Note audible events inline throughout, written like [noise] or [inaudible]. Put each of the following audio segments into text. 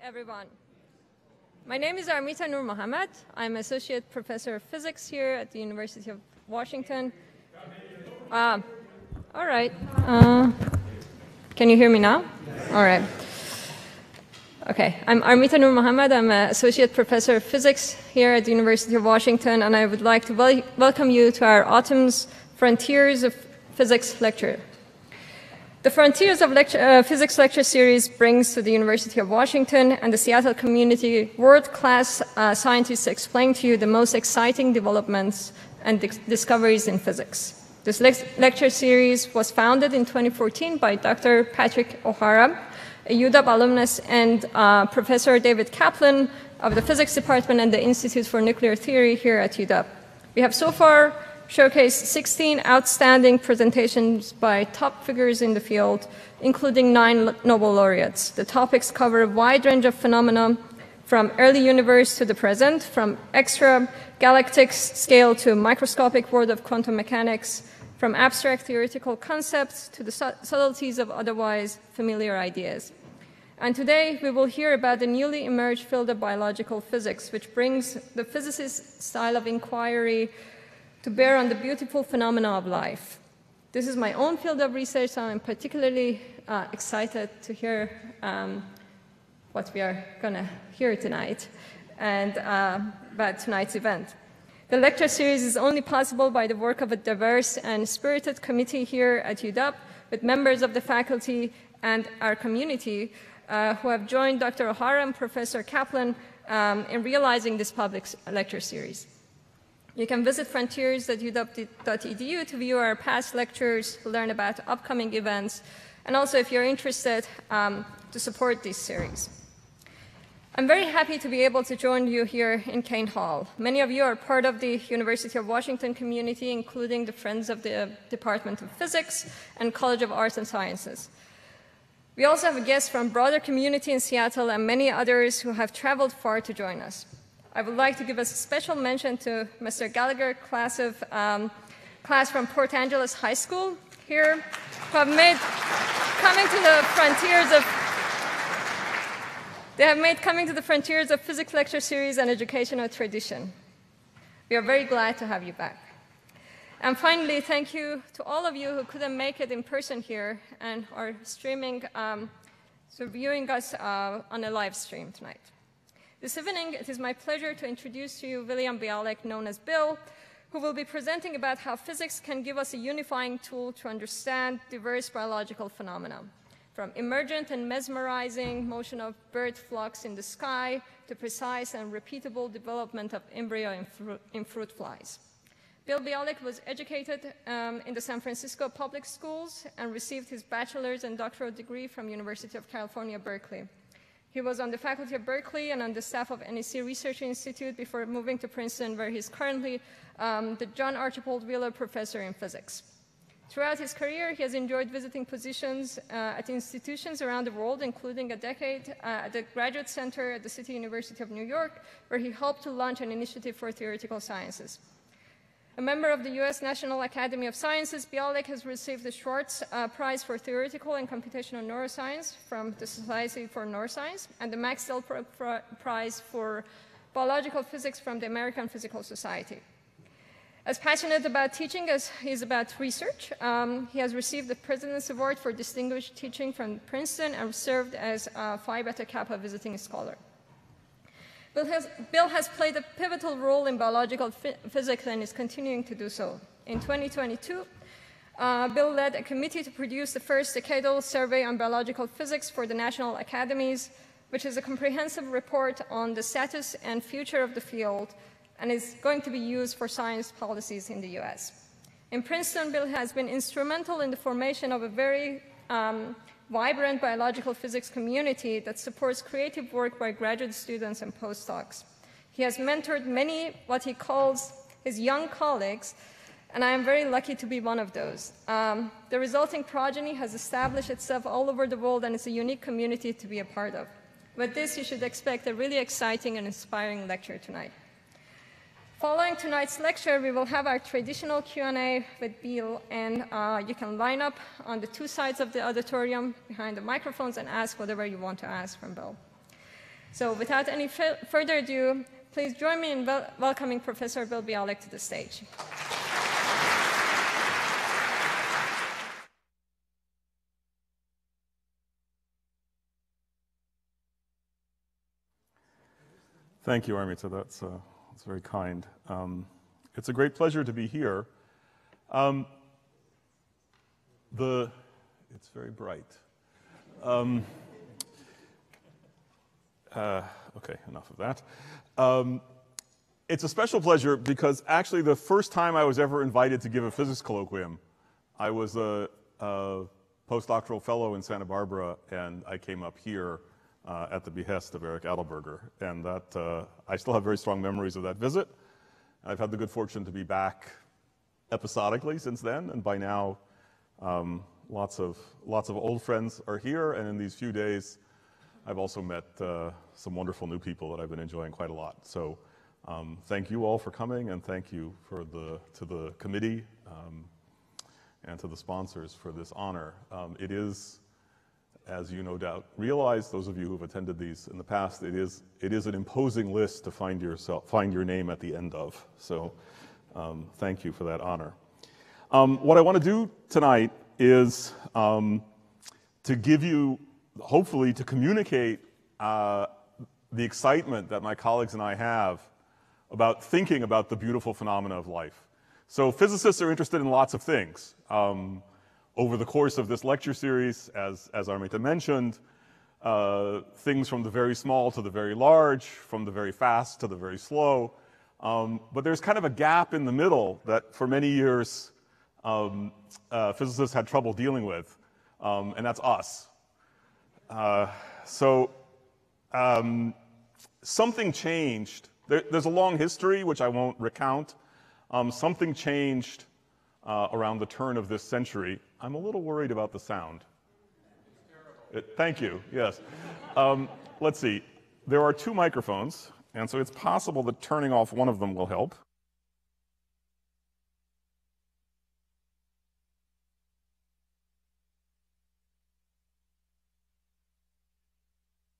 everyone. My name is Armita Nourmohammad. I'm Associate Professor of Physics here at the University of Washington. Uh, all right. Uh, can you hear me now? All right. Okay, I'm Armita Nourmohammad. I'm an Associate Professor of Physics here at the University of Washington, and I would like to wel welcome you to our Autumn's Frontiers of Physics lecture. The Frontiers of lecture, uh, Physics lecture series brings to the University of Washington and the Seattle community world-class uh, scientists explain to you the most exciting developments and discoveries in physics. This le lecture series was founded in 2014 by Dr. Patrick O'Hara, a UW alumnus, and uh, Professor David Kaplan of the Physics Department and the Institute for Nuclear Theory here at UW. We have so far showcased 16 outstanding presentations by top figures in the field, including nine Nobel laureates. The topics cover a wide range of phenomena from early universe to the present, from extra galactic scale to microscopic world of quantum mechanics, from abstract theoretical concepts to the subtleties of otherwise familiar ideas. And today we will hear about the newly emerged field of biological physics, which brings the physicist's style of inquiry to bear on the beautiful phenomena of life. This is my own field of research, so I'm particularly uh, excited to hear um, what we are going to hear tonight and uh, about tonight's event. The lecture series is only possible by the work of a diverse and spirited committee here at UW with members of the faculty and our community uh, who have joined Dr. O'Hara and Professor Kaplan um, in realizing this public lecture series. You can visit frontiers.uw.edu to view our past lectures, learn about upcoming events, and also if you're interested um, to support this series. I'm very happy to be able to join you here in Kane Hall. Many of you are part of the University of Washington community, including the Friends of the Department of Physics and College of Arts and Sciences. We also have guests from broader community in Seattle and many others who have traveled far to join us. I would like to give a special mention to Mr. Gallagher, class of um, class from Port Angeles High School here, who have made coming to the frontiers of they have made coming to the frontiers of physics lecture series an educational tradition. We are very glad to have you back. And finally, thank you to all of you who couldn't make it in person here and are streaming, um, so viewing us uh, on a live stream tonight. This evening, it is my pleasure to introduce to you William Bialek, known as Bill, who will be presenting about how physics can give us a unifying tool to understand diverse biological phenomena, from emergent and mesmerizing motion of bird flocks in the sky to precise and repeatable development of embryo in, fru in fruit flies. Bill Bialek was educated um, in the San Francisco public schools and received his bachelor's and doctoral degree from University of California, Berkeley. He was on the faculty of Berkeley and on the staff of NEC Research Institute before moving to Princeton, where he's currently um, the John Archibald Wheeler Professor in Physics. Throughout his career, he has enjoyed visiting positions uh, at institutions around the world, including a decade uh, at the Graduate Center at the City University of New York, where he helped to launch an initiative for theoretical sciences. A member of the U.S. National Academy of Sciences, Bialek has received the Swartz uh, Prize for Theoretical and Computational Neuroscience from the Society for Neuroscience and the Max Maxwell Prize for Biological Physics from the American Physical Society. As passionate about teaching as he is about research, um, he has received the President's Award for Distinguished Teaching from Princeton and served as a Phi Beta Kappa visiting scholar. Bill has, Bill has played a pivotal role in biological physics and is continuing to do so. In 2022, uh, Bill led a committee to produce the first decadal survey on biological physics for the national academies, which is a comprehensive report on the status and future of the field and is going to be used for science policies in the US. In Princeton, Bill has been instrumental in the formation of a very um, vibrant biological physics community that supports creative work by graduate students and postdocs. He has mentored many, what he calls his young colleagues, and I am very lucky to be one of those. Um, the resulting progeny has established itself all over the world, and it's a unique community to be a part of. With this, you should expect a really exciting and inspiring lecture tonight. Following tonight's lecture, we will have our traditional Q&A with Bill, and uh, you can line up on the two sides of the auditorium behind the microphones and ask whatever you want to ask from Bill. So without any further ado, please join me in wel welcoming Professor Bill Bialek to the stage. Thank you, Armita. That's, uh, that's very kind. Um, it's a great pleasure to be here. Um, the, it's very bright. Um, uh, okay, enough of that. Um, it's a special pleasure because actually the first time I was ever invited to give a physics colloquium, I was a, a postdoctoral fellow in Santa Barbara, and I came up here uh, at the behest of Eric Adelberger. And that, uh, I still have very strong memories of that visit. I've had the good fortune to be back episodically since then, and by now, um, lots, of, lots of old friends are here, and in these few days, I've also met uh, some wonderful new people that I've been enjoying quite a lot. So um, thank you all for coming, and thank you for the, to the committee um, and to the sponsors for this honor. Um, it is, as you no doubt realize, those of you who've attended these in the past, it is, it is an imposing list to find, yourself, find your name at the end of. So um, thank you for that honor. Um, what I want to do tonight is um, to give you, hopefully, to communicate uh, the excitement that my colleagues and I have about thinking about the beautiful phenomena of life. So physicists are interested in lots of things. Um, over the course of this lecture series, as, as Armita mentioned, uh, things from the very small to the very large, from the very fast to the very slow. Um, but there's kind of a gap in the middle that for many years um, uh, physicists had trouble dealing with, um, and that's us. Uh, so um, something changed. There, there's a long history, which I won't recount. Um, something changed uh, around the turn of this century. I'm a little worried about the sound. It, thank you, yes. Um, let's see. There are two microphones, and so it's possible that turning off one of them will help.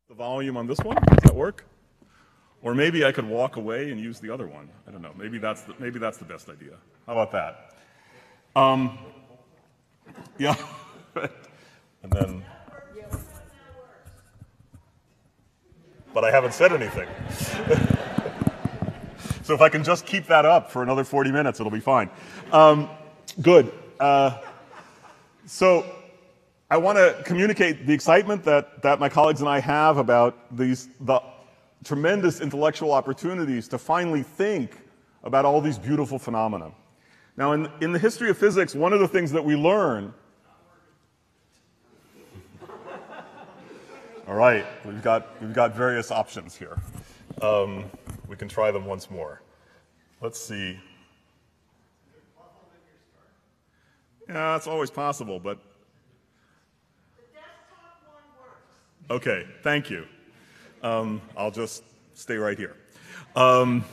The volume on this one? Does that work? Or maybe I could walk away and use the other one. I don't know. Maybe that's the, maybe that's the best idea. How about that? Um, yeah. and then. But I haven't said anything. [laughs] so if I can just keep that up for another 40 minutes, it'll be fine. Um, good. Uh, so I want to communicate the excitement that, that my colleagues and I have about these, the tremendous intellectual opportunities to finally think about all these beautiful phenomena. Now, in, in the history of physics, one of the things that we learn. [laughs] all right, we've got, we've got various options here. Um, we can try them once more. Let's see. Yeah, it's always possible, but Okay, thank you. Um, I'll just stay right here. Um,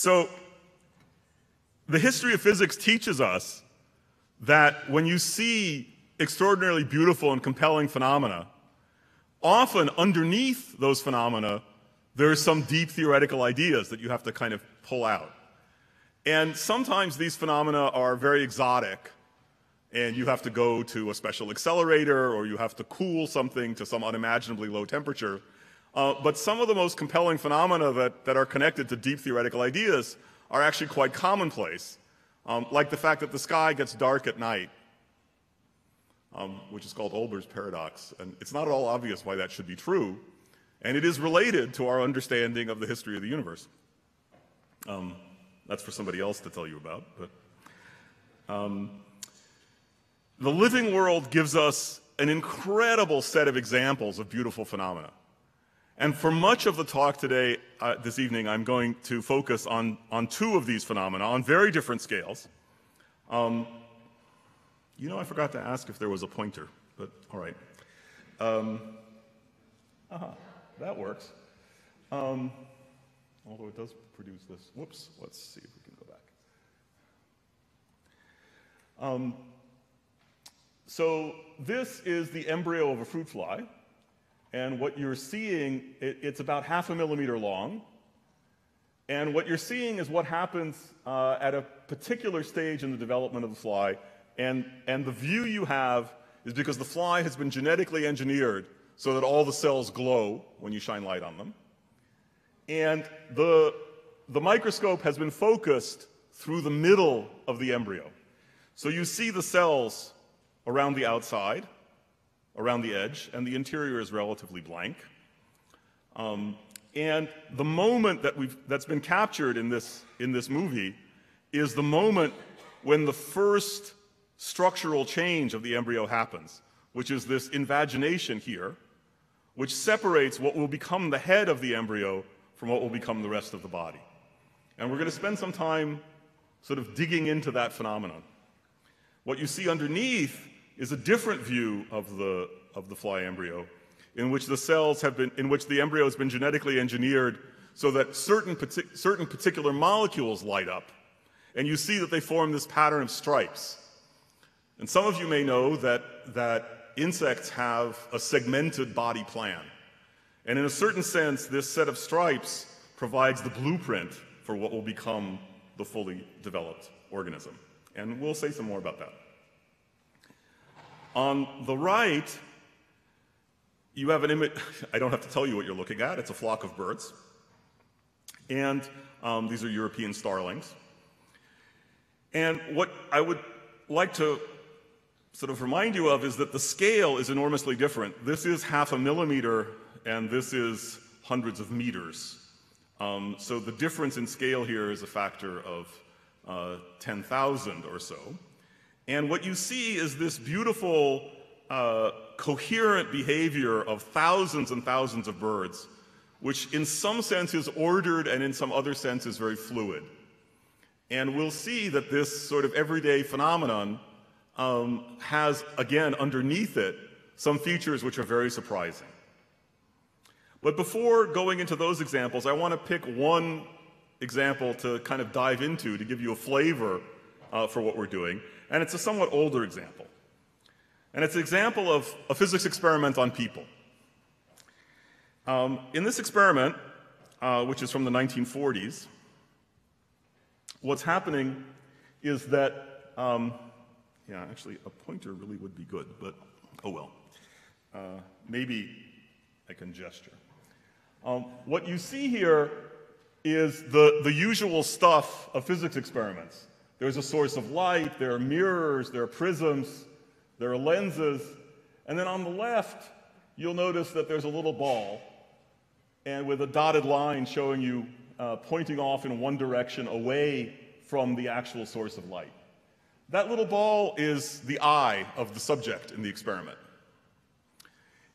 so, the history of physics teaches us that when you see extraordinarily beautiful and compelling phenomena, often underneath those phenomena, there are some deep theoretical ideas that you have to kind of pull out. And sometimes these phenomena are very exotic and you have to go to a special accelerator or you have to cool something to some unimaginably low temperature. Uh, but some of the most compelling phenomena that, that are connected to deep theoretical ideas are actually quite commonplace, um, like the fact that the sky gets dark at night, um, which is called Olber's paradox. And it's not at all obvious why that should be true, and it is related to our understanding of the history of the universe. Um, that's for somebody else to tell you about, but um, the living world gives us an incredible set of examples of beautiful phenomena. And for much of the talk today, uh, this evening, I'm going to focus on, on two of these phenomena on very different scales. Um, you know, I forgot to ask if there was a pointer, but all right. Um, uh-huh, that works. Um, although it does produce this. Whoops, let's see if we can go back. Um, so this is the embryo of a fruit fly. And what you're seeing, it, it's about half a millimeter long. And what you're seeing is what happens uh, at a particular stage in the development of the fly. And, and the view you have is because the fly has been genetically engineered so that all the cells glow when you shine light on them. And the, the microscope has been focused through the middle of the embryo. So you see the cells around the outside, around the edge, and the interior is relatively blank. Um, and the moment that we've, that's been captured in this, in this movie is the moment when the first structural change of the embryo happens, which is this invagination here, which separates what will become the head of the embryo from what will become the rest of the body. And we're going to spend some time sort of digging into that phenomenon. What you see underneath is a different view of the, of the fly embryo, in which the cells have been, in which the embryo has been genetically engineered so that certain, certain particular molecules light up. And you see that they form this pattern of stripes. And some of you may know that, that insects have a segmented body plan. And in a certain sense, this set of stripes provides the blueprint for what will become the fully developed organism. And we'll say some more about that. On the right, you have an image. [laughs] I don't have to tell you what you're looking at. It's a flock of birds. And um, these are European starlings. And what I would like to sort of remind you of is that the scale is enormously different. This is half a millimeter, and this is hundreds of meters. Um, so the difference in scale here is a factor of uh, 10,000 or so. And what you see is this beautiful, uh, coherent behavior of thousands and thousands of birds, which in some sense is ordered and in some other sense is very fluid. And we'll see that this sort of everyday phenomenon um, has, again, underneath it, some features which are very surprising. But before going into those examples, I want to pick one example to kind of dive into to give you a flavor uh, for what we're doing. And it's a somewhat older example. And it's an example of a physics experiment on people. Um, in this experiment, uh, which is from the 1940s, what's happening is that, um, yeah, actually, a pointer really would be good, but oh well. Uh, maybe I can gesture. Um, what you see here is the, the usual stuff of physics experiments. There's a source of light, there are mirrors, there are prisms, there are lenses, and then on the left, you'll notice that there's a little ball, and with a dotted line showing you uh, pointing off in one direction away from the actual source of light. That little ball is the eye of the subject in the experiment.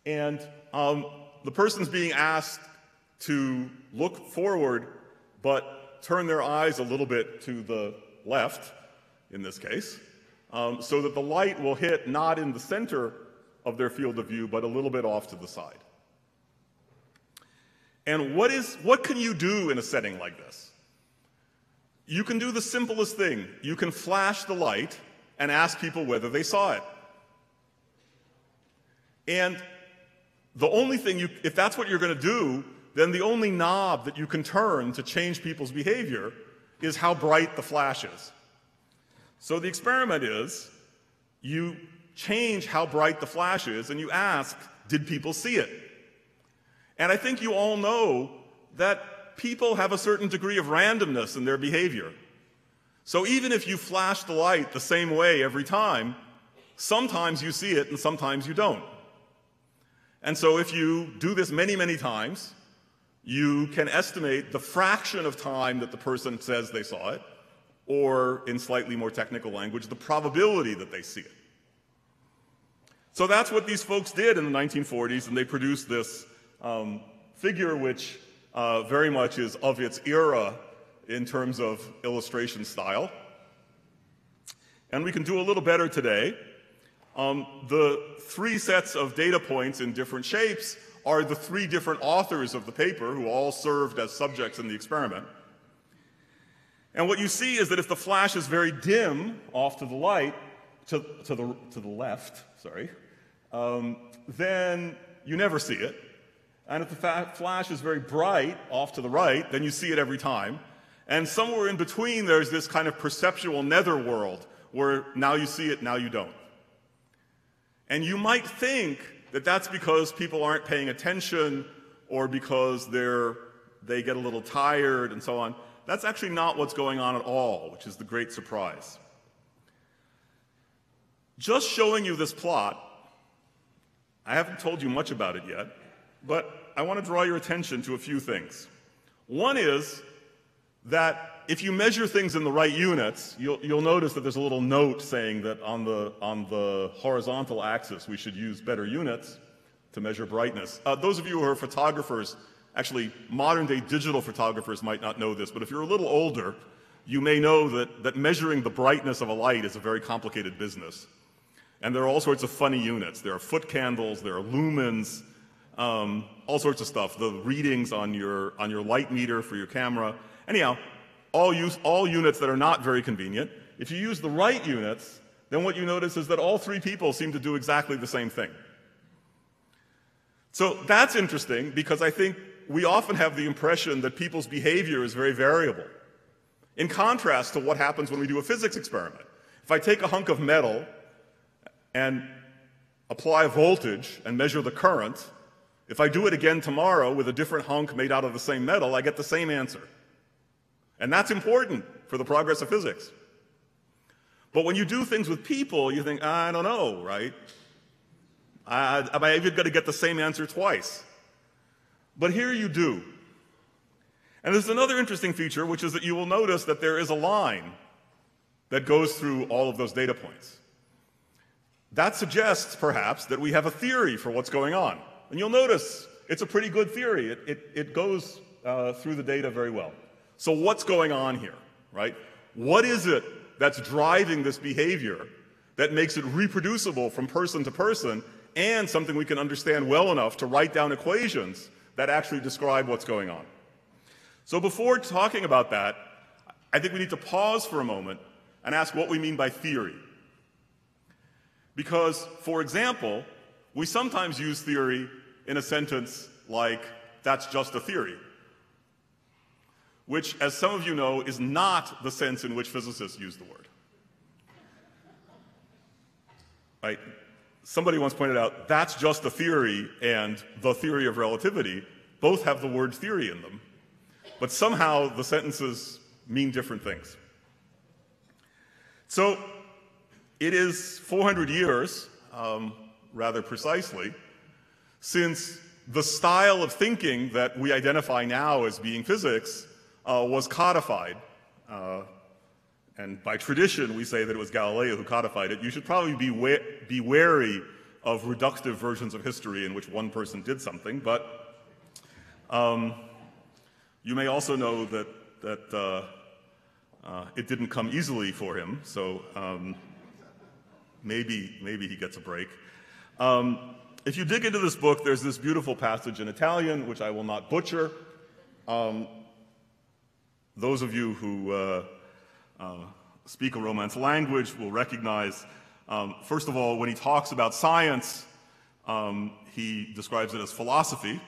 And um, the person's being asked to look forward, but turn their eyes a little bit to the left, in this case, um, so that the light will hit not in the center of their field of view, but a little bit off to the side. And what, is, what can you do in a setting like this? You can do the simplest thing. You can flash the light and ask people whether they saw it. And the only thing you, if that's what you're going to do, then the only knob that you can turn to change people's behavior is how bright the flash is. So the experiment is you change how bright the flash is and you ask, did people see it? And I think you all know that people have a certain degree of randomness in their behavior. So even if you flash the light the same way every time, sometimes you see it and sometimes you don't. And so if you do this many, many times, you can estimate the fraction of time that the person says they saw it, or in slightly more technical language, the probability that they see it. So that's what these folks did in the 1940s, and they produced this um, figure which uh, very much is of its era in terms of illustration style. And we can do a little better today. Um, the three sets of data points in different shapes are the three different authors of the paper who all served as subjects in the experiment. And what you see is that if the flash is very dim off to the light, to, to, the, to the left, sorry, um, then you never see it. And if the flash is very bright off to the right, then you see it every time. And somewhere in between, there's this kind of perceptual netherworld where now you see it, now you don't. And you might think that that's because people aren't paying attention or because they're, they get a little tired and so on. That's actually not what's going on at all, which is the great surprise. Just showing you this plot, I haven't told you much about it yet, but I want to draw your attention to a few things. One is that if you measure things in the right units, you'll, you'll, notice that there's a little note saying that on the, on the horizontal axis we should use better units to measure brightness. Uh, those of you who are photographers, actually modern day digital photographers might not know this, but if you're a little older, you may know that, that measuring the brightness of a light is a very complicated business. And there are all sorts of funny units. There are foot candles, there are lumens, um, all sorts of stuff. The readings on your, on your light meter for your camera. Anyhow, all, use, all units that are not very convenient. If you use the right units, then what you notice is that all three people seem to do exactly the same thing. So that's interesting because I think we often have the impression that people's behavior is very variable. In contrast to what happens when we do a physics experiment. If I take a hunk of metal and apply a voltage and measure the current, if I do it again tomorrow with a different hunk made out of the same metal, I get the same answer. And that's important for the progress of physics. But when you do things with people, you think, I don't know, right? I, am I even going to get the same answer twice? But here you do. And there's another interesting feature, which is that you will notice that there is a line that goes through all of those data points. That suggests, perhaps, that we have a theory for what's going on. And you'll notice it's a pretty good theory. It, it, it goes uh, through the data very well. So what's going on here, right? What is it that's driving this behavior that makes it reproducible from person to person and something we can understand well enough to write down equations that actually describe what's going on? So before talking about that, I think we need to pause for a moment and ask what we mean by theory. Because, for example, we sometimes use theory in a sentence like, that's just a theory, which, as some of you know, is not the sense in which physicists use the word. Right? Somebody once pointed out, that's just a theory and the theory of relativity both have the word theory in them, but somehow the sentences mean different things. So it is 400 years um, rather precisely, since the style of thinking that we identify now as being physics uh, was codified. Uh, and by tradition, we say that it was Galileo who codified it. You should probably be, wa be wary of reductive versions of history in which one person did something, but um, you may also know that, that uh, uh it didn't come easily for him, so um, maybe, maybe he gets a break. Um, if you dig into this book, there's this beautiful passage in Italian, which I will not butcher. Um, those of you who uh, uh, speak a Romance language will recognize, um, first of all, when he talks about science, um, he describes it as philosophy,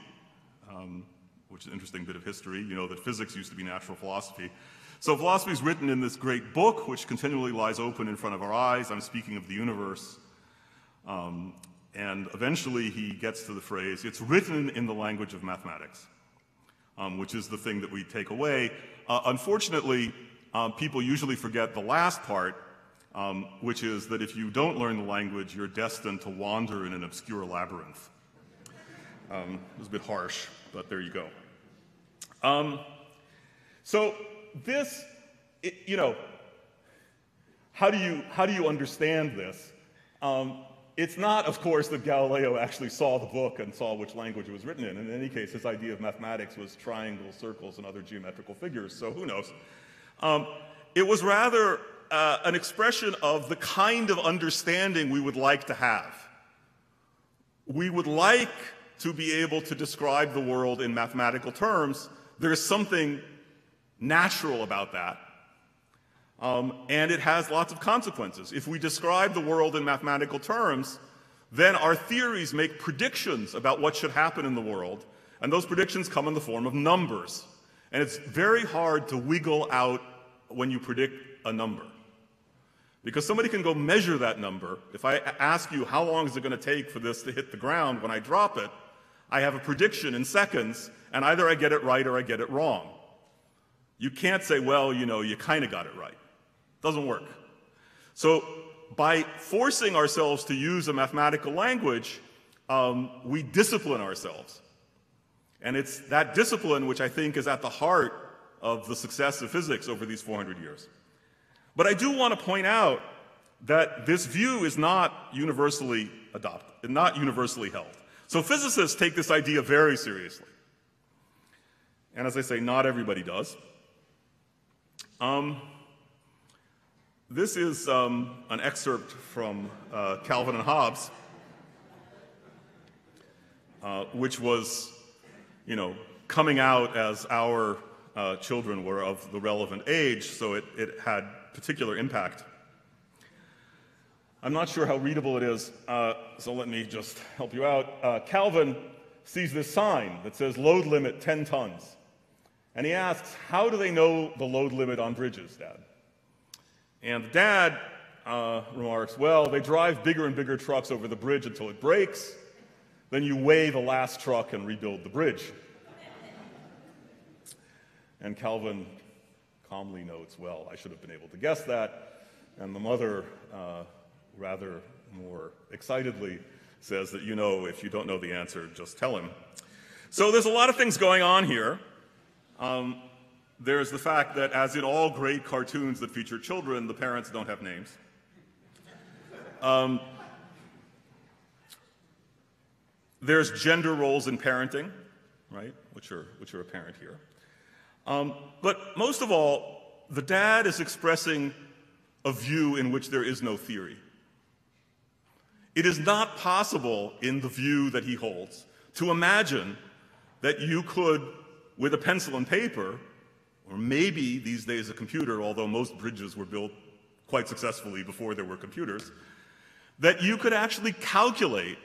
um, which is an interesting bit of history. You know that physics used to be natural philosophy. So philosophy is written in this great book, which continually lies open in front of our eyes. I'm speaking of the universe. Um, and eventually he gets to the phrase, it's written in the language of mathematics, um, which is the thing that we take away. Uh, unfortunately, uh, people usually forget the last part, um, which is that if you don't learn the language, you're destined to wander in an obscure labyrinth. Um, it was a bit harsh, but there you go. Um, so this, it, you know, how do you, how do you understand this? Um, it's not, of course, that Galileo actually saw the book and saw which language it was written in. In any case, his idea of mathematics was triangles, circles, and other geometrical figures, so who knows? Um, it was rather uh, an expression of the kind of understanding we would like to have. We would like to be able to describe the world in mathematical terms. There is something natural about that. Um, and it has lots of consequences. If we describe the world in mathematical terms, then our theories make predictions about what should happen in the world, and those predictions come in the form of numbers. And it's very hard to wiggle out when you predict a number. Because somebody can go measure that number. If I ask you how long is it going to take for this to hit the ground when I drop it, I have a prediction in seconds, and either I get it right or I get it wrong. You can't say, well, you know, you kind of got it right. Doesn't work. So by forcing ourselves to use a mathematical language, um, we discipline ourselves. And it's that discipline which I think is at the heart of the success of physics over these 400 years. But I do want to point out that this view is not universally adopted, not universally held. So physicists take this idea very seriously. And as I say, not everybody does. Um, this is um, an excerpt from uh, Calvin and Hobbes, uh, which was, you know, coming out as our uh, children were of the relevant age, so it, it had particular impact. I'm not sure how readable it is, uh, so let me just help you out. Uh, Calvin sees this sign that says load limit 10 tons. And he asks, How do they know the load limit on bridges, Dad? And the dad uh, remarks, Well, they drive bigger and bigger trucks over the bridge until it breaks. Then you weigh the last truck and rebuild the bridge. And Calvin calmly notes, Well, I should have been able to guess that. And the mother, uh, rather more excitedly, says that, You know, if you don't know the answer, just tell him. So there's a lot of things going on here. Um, there's the fact that, as in all great cartoons that feature children, the parents don't have names. Um, there's gender roles in parenting, right, which are, which are apparent here. Um, but most of all, the dad is expressing a view in which there is no theory. It is not possible in the view that he holds to imagine that you could, with a pencil and paper, or maybe these days a computer, although most bridges were built quite successfully before there were computers, that you could actually calculate,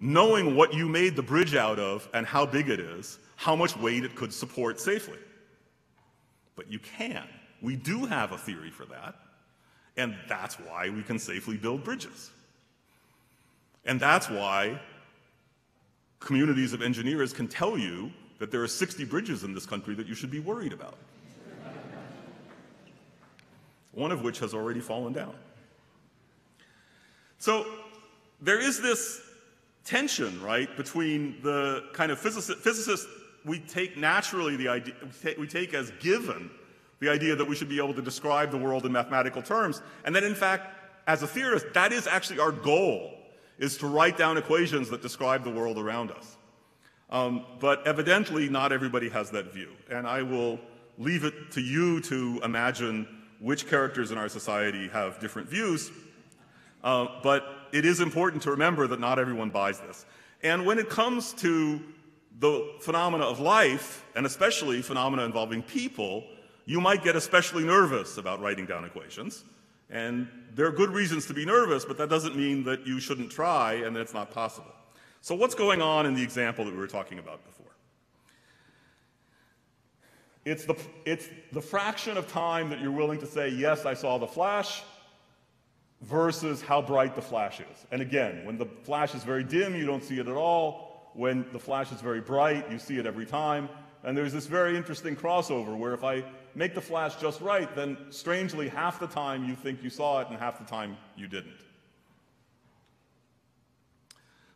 knowing what you made the bridge out of and how big it is, how much weight it could support safely. But you can. We do have a theory for that, and that's why we can safely build bridges. And that's why communities of engineers can tell you that there are 60 bridges in this country that you should be worried about. One of which has already fallen down. So there is this tension, right, between the kind of physicists, physicists we take naturally the idea, we take as given the idea that we should be able to describe the world in mathematical terms, and that in fact, as a theorist, that is actually our goal, is to write down equations that describe the world around us. Um, but evidently, not everybody has that view. And I will leave it to you to imagine which characters in our society have different views. Uh, but it is important to remember that not everyone buys this. And when it comes to the phenomena of life, and especially phenomena involving people, you might get especially nervous about writing down equations. And there are good reasons to be nervous, but that doesn't mean that you shouldn't try and that it's not possible. So what's going on in the example that we were talking about before? It's the, it's the fraction of time that you're willing to say, yes, I saw the flash, versus how bright the flash is. And again, when the flash is very dim, you don't see it at all. When the flash is very bright, you see it every time. And there's this very interesting crossover where if I make the flash just right, then strangely, half the time you think you saw it and half the time you didn't.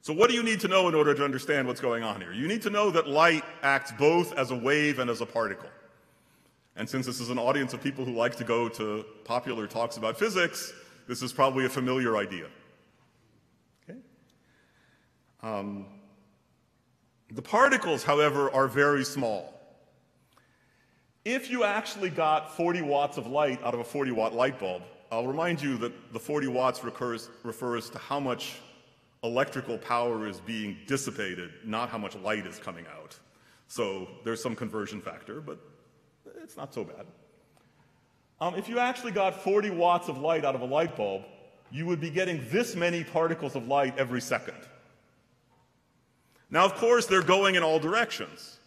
So what do you need to know in order to understand what's going on here? You need to know that light acts both as a wave and as a particle. And since this is an audience of people who like to go to popular talks about physics, this is probably a familiar idea. Okay? Um, the particles, however, are very small. If you actually got 40 watts of light out of a 40 watt light bulb, I'll remind you that the 40 watts recurs, refers to how much electrical power is being dissipated, not how much light is coming out. So there's some conversion factor, but it's not so bad. Um, if you actually got 40 watts of light out of a light bulb, you would be getting this many particles of light every second. Now, of course, they're going in all directions.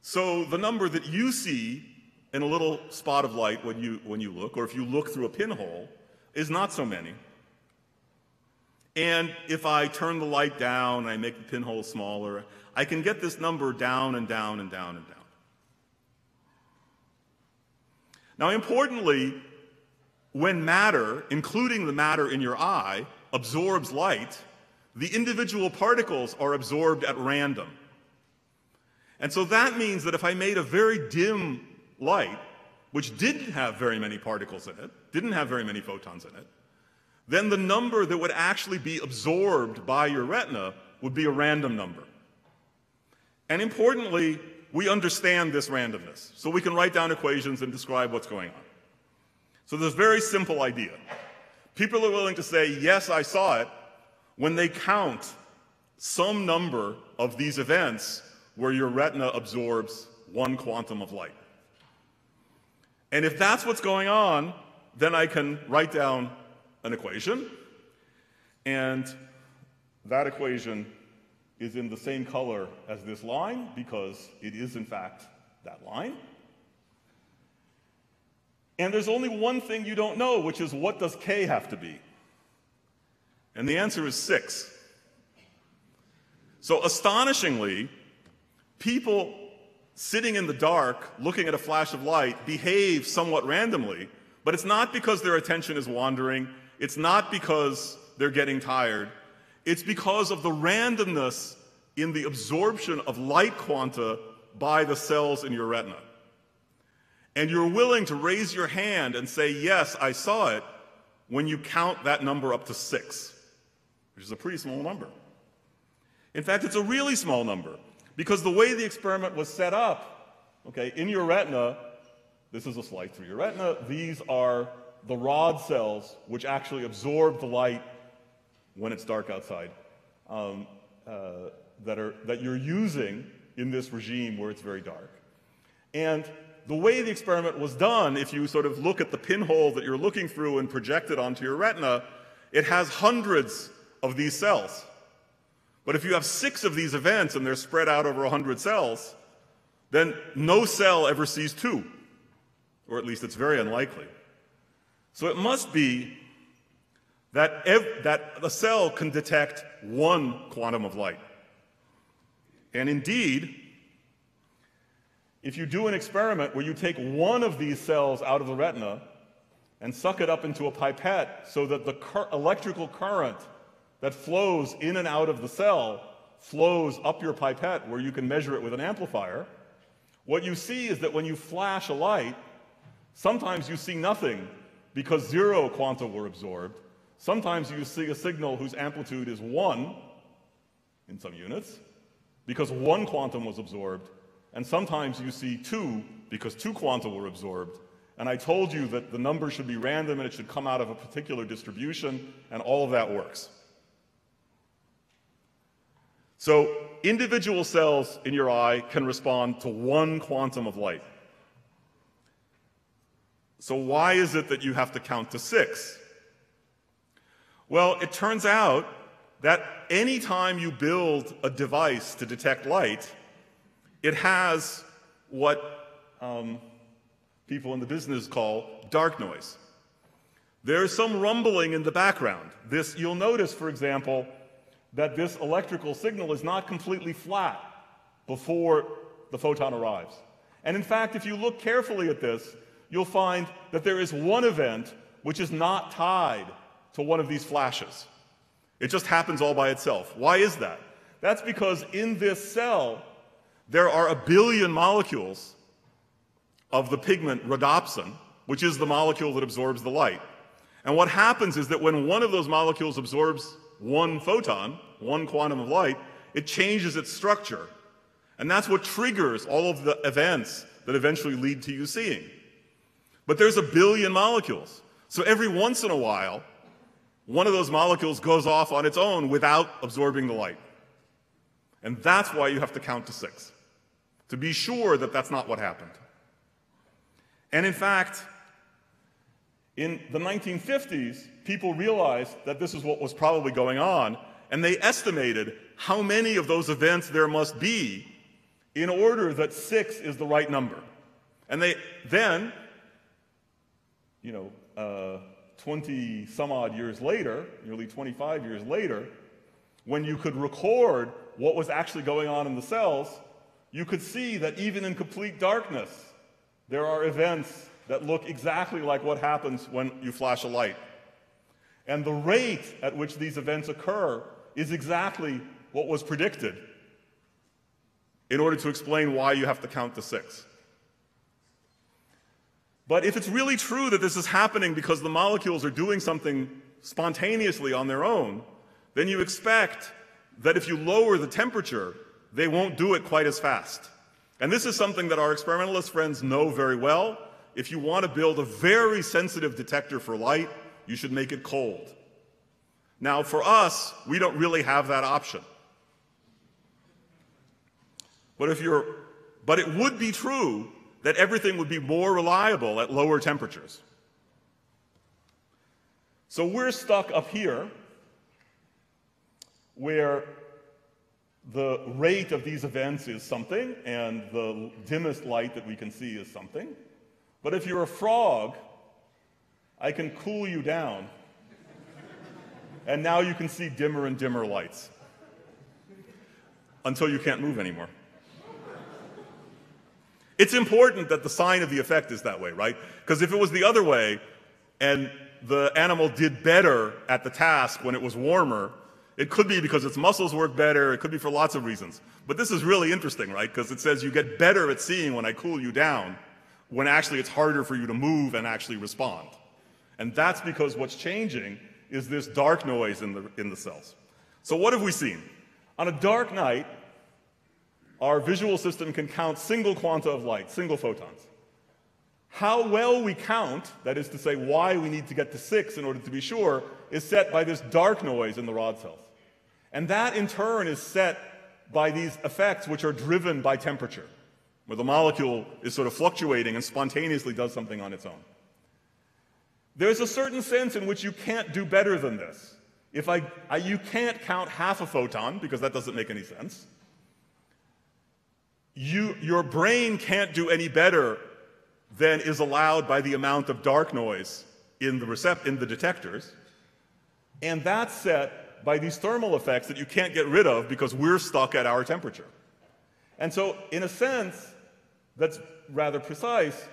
So the number that you see in a little spot of light when you, when you look, or if you look through a pinhole, is not so many. And if I turn the light down and I make the pinhole smaller, I can get this number down and down and down and down. Now, importantly, when matter, including the matter in your eye, absorbs light, the individual particles are absorbed at random. And so that means that if I made a very dim light, which didn't have very many particles in it, didn't have very many photons in it, then the number that would actually be absorbed by your retina would be a random number. And importantly, we understand this randomness. So we can write down equations and describe what's going on. So there's a very simple idea. People are willing to say, yes, I saw it, when they count some number of these events where your retina absorbs one quantum of light. And if that's what's going on, then I can write down an equation, and that equation is in the same color as this line because it is, in fact, that line. And there's only one thing you don't know, which is what does k have to be? And the answer is 6. So astonishingly, people sitting in the dark looking at a flash of light behave somewhat randomly, but it's not because their attention is wandering, it's not because they're getting tired, it's because of the randomness in the absorption of light quanta by the cells in your retina. And you're willing to raise your hand and say, Yes, I saw it, when you count that number up to six, which is a pretty small number. In fact, it's a really small number because the way the experiment was set up, okay, in your retina, this is a slice through your retina, these are the rod cells which actually absorb the light when it's dark outside um, uh, that, are, that you're using in this regime where it's very dark. And the way the experiment was done, if you sort of look at the pinhole that you're looking through and project it onto your retina, it has hundreds of these cells. But if you have six of these events and they're spread out over 100 cells, then no cell ever sees two, or at least it's very unlikely. So it must be that, ev- that a cell can detect one quantum of light. And indeed, if you do an experiment where you take one of these cells out of the retina and suck it up into a pipette so that the cur- electrical current that flows in and out of the cell flows up your pipette where you can measure it with an amplifier, what you see is that when you flash a light, sometimes you see nothing because zero quanta were absorbed. Sometimes you see a signal whose amplitude is one in some units because one quantum was absorbed. And sometimes you see two because two quanta were absorbed. And I told you that the number should be random and it should come out of a particular distribution, and all of that works. So individual cells in your eye can respond to one quantum of light. So why is it that you have to count to six? Well, it turns out that anytime you build a device to detect light, it has what um, people in the business call dark noise. There's some rumbling in the background. This, you'll notice, for example, that this electrical signal is not completely flat before the photon arrives. And in fact, if you look carefully at this, you'll find that there is one event which is not tied to one of these flashes. It just happens all by itself. Why is that? That's because in this cell, there are a billion molecules of the pigment rhodopsin, which is the molecule that absorbs the light. And what happens is that when one of those molecules absorbs one photon, one quantum of light, it changes its structure. And that's what triggers all of the events that eventually lead to you seeing. But there's a billion molecules. So every once in a while, one of those molecules goes off on its own without absorbing the light. And that's why you have to count to six, to be sure that that's not what happened. And in fact, In the 1950s, people realized that this is what was probably going on, and they estimated how many of those events there must be in order that six is the right number. And they then, you know, uh, 20 some odd years later, nearly 25 years later, when you could record what was actually going on in the cells, you could see that even in complete darkness, there are events that look exactly like what happens when you flash a light. And the rate at which these events occur is exactly what was predicted in order to explain why you have to count to six. But if it's really true that this is happening because the molecules are doing something spontaneously on their own, then you expect that if you lower the temperature, they won't do it quite as fast. And this is something that our experimentalist friends know very well. If you want to build a very sensitive detector for light, you should make it cold. Now, for us, we don't really have that option. But if you're, but it would be true that everything would be more reliable at lower temperatures. So we're stuck up here where the rate of these events is something and the dimmest light that we can see is something. But if you're a frog, I can cool you down and now you can see dimmer and dimmer lights until you can't move anymore. It's important that the sign of the effect is that way, right? Because if it was the other way and the animal did better at the task when it was warmer, it could be because its muscles work better, it could be for lots of reasons. But this is really interesting, right? Because it says you get better at seeing when I cool you down, when actually it's harder for you to move and actually respond. And that's because what's changing is this dark noise in the, in the cells. So what have we seen? On a dark night, our visual system can count single quanta of light, single photons. How well we count, that is to say, why we need to get to six in order to be sure, is set by this dark noise in the rod cells. And that in turn is set by these effects which are driven by temperature, where the molecule is sort of fluctuating and spontaneously does something on its own. There's a certain sense in which you can't do better than this. If I, I, you can't count half a photon because that doesn't make any sense. You, your brain can't do any better than is allowed by the amount of dark noise in the, recept- in the detectors. And that's set by these thermal effects that you can't get rid of because we're stuck at our temperature. And so, in a sense that's rather precise,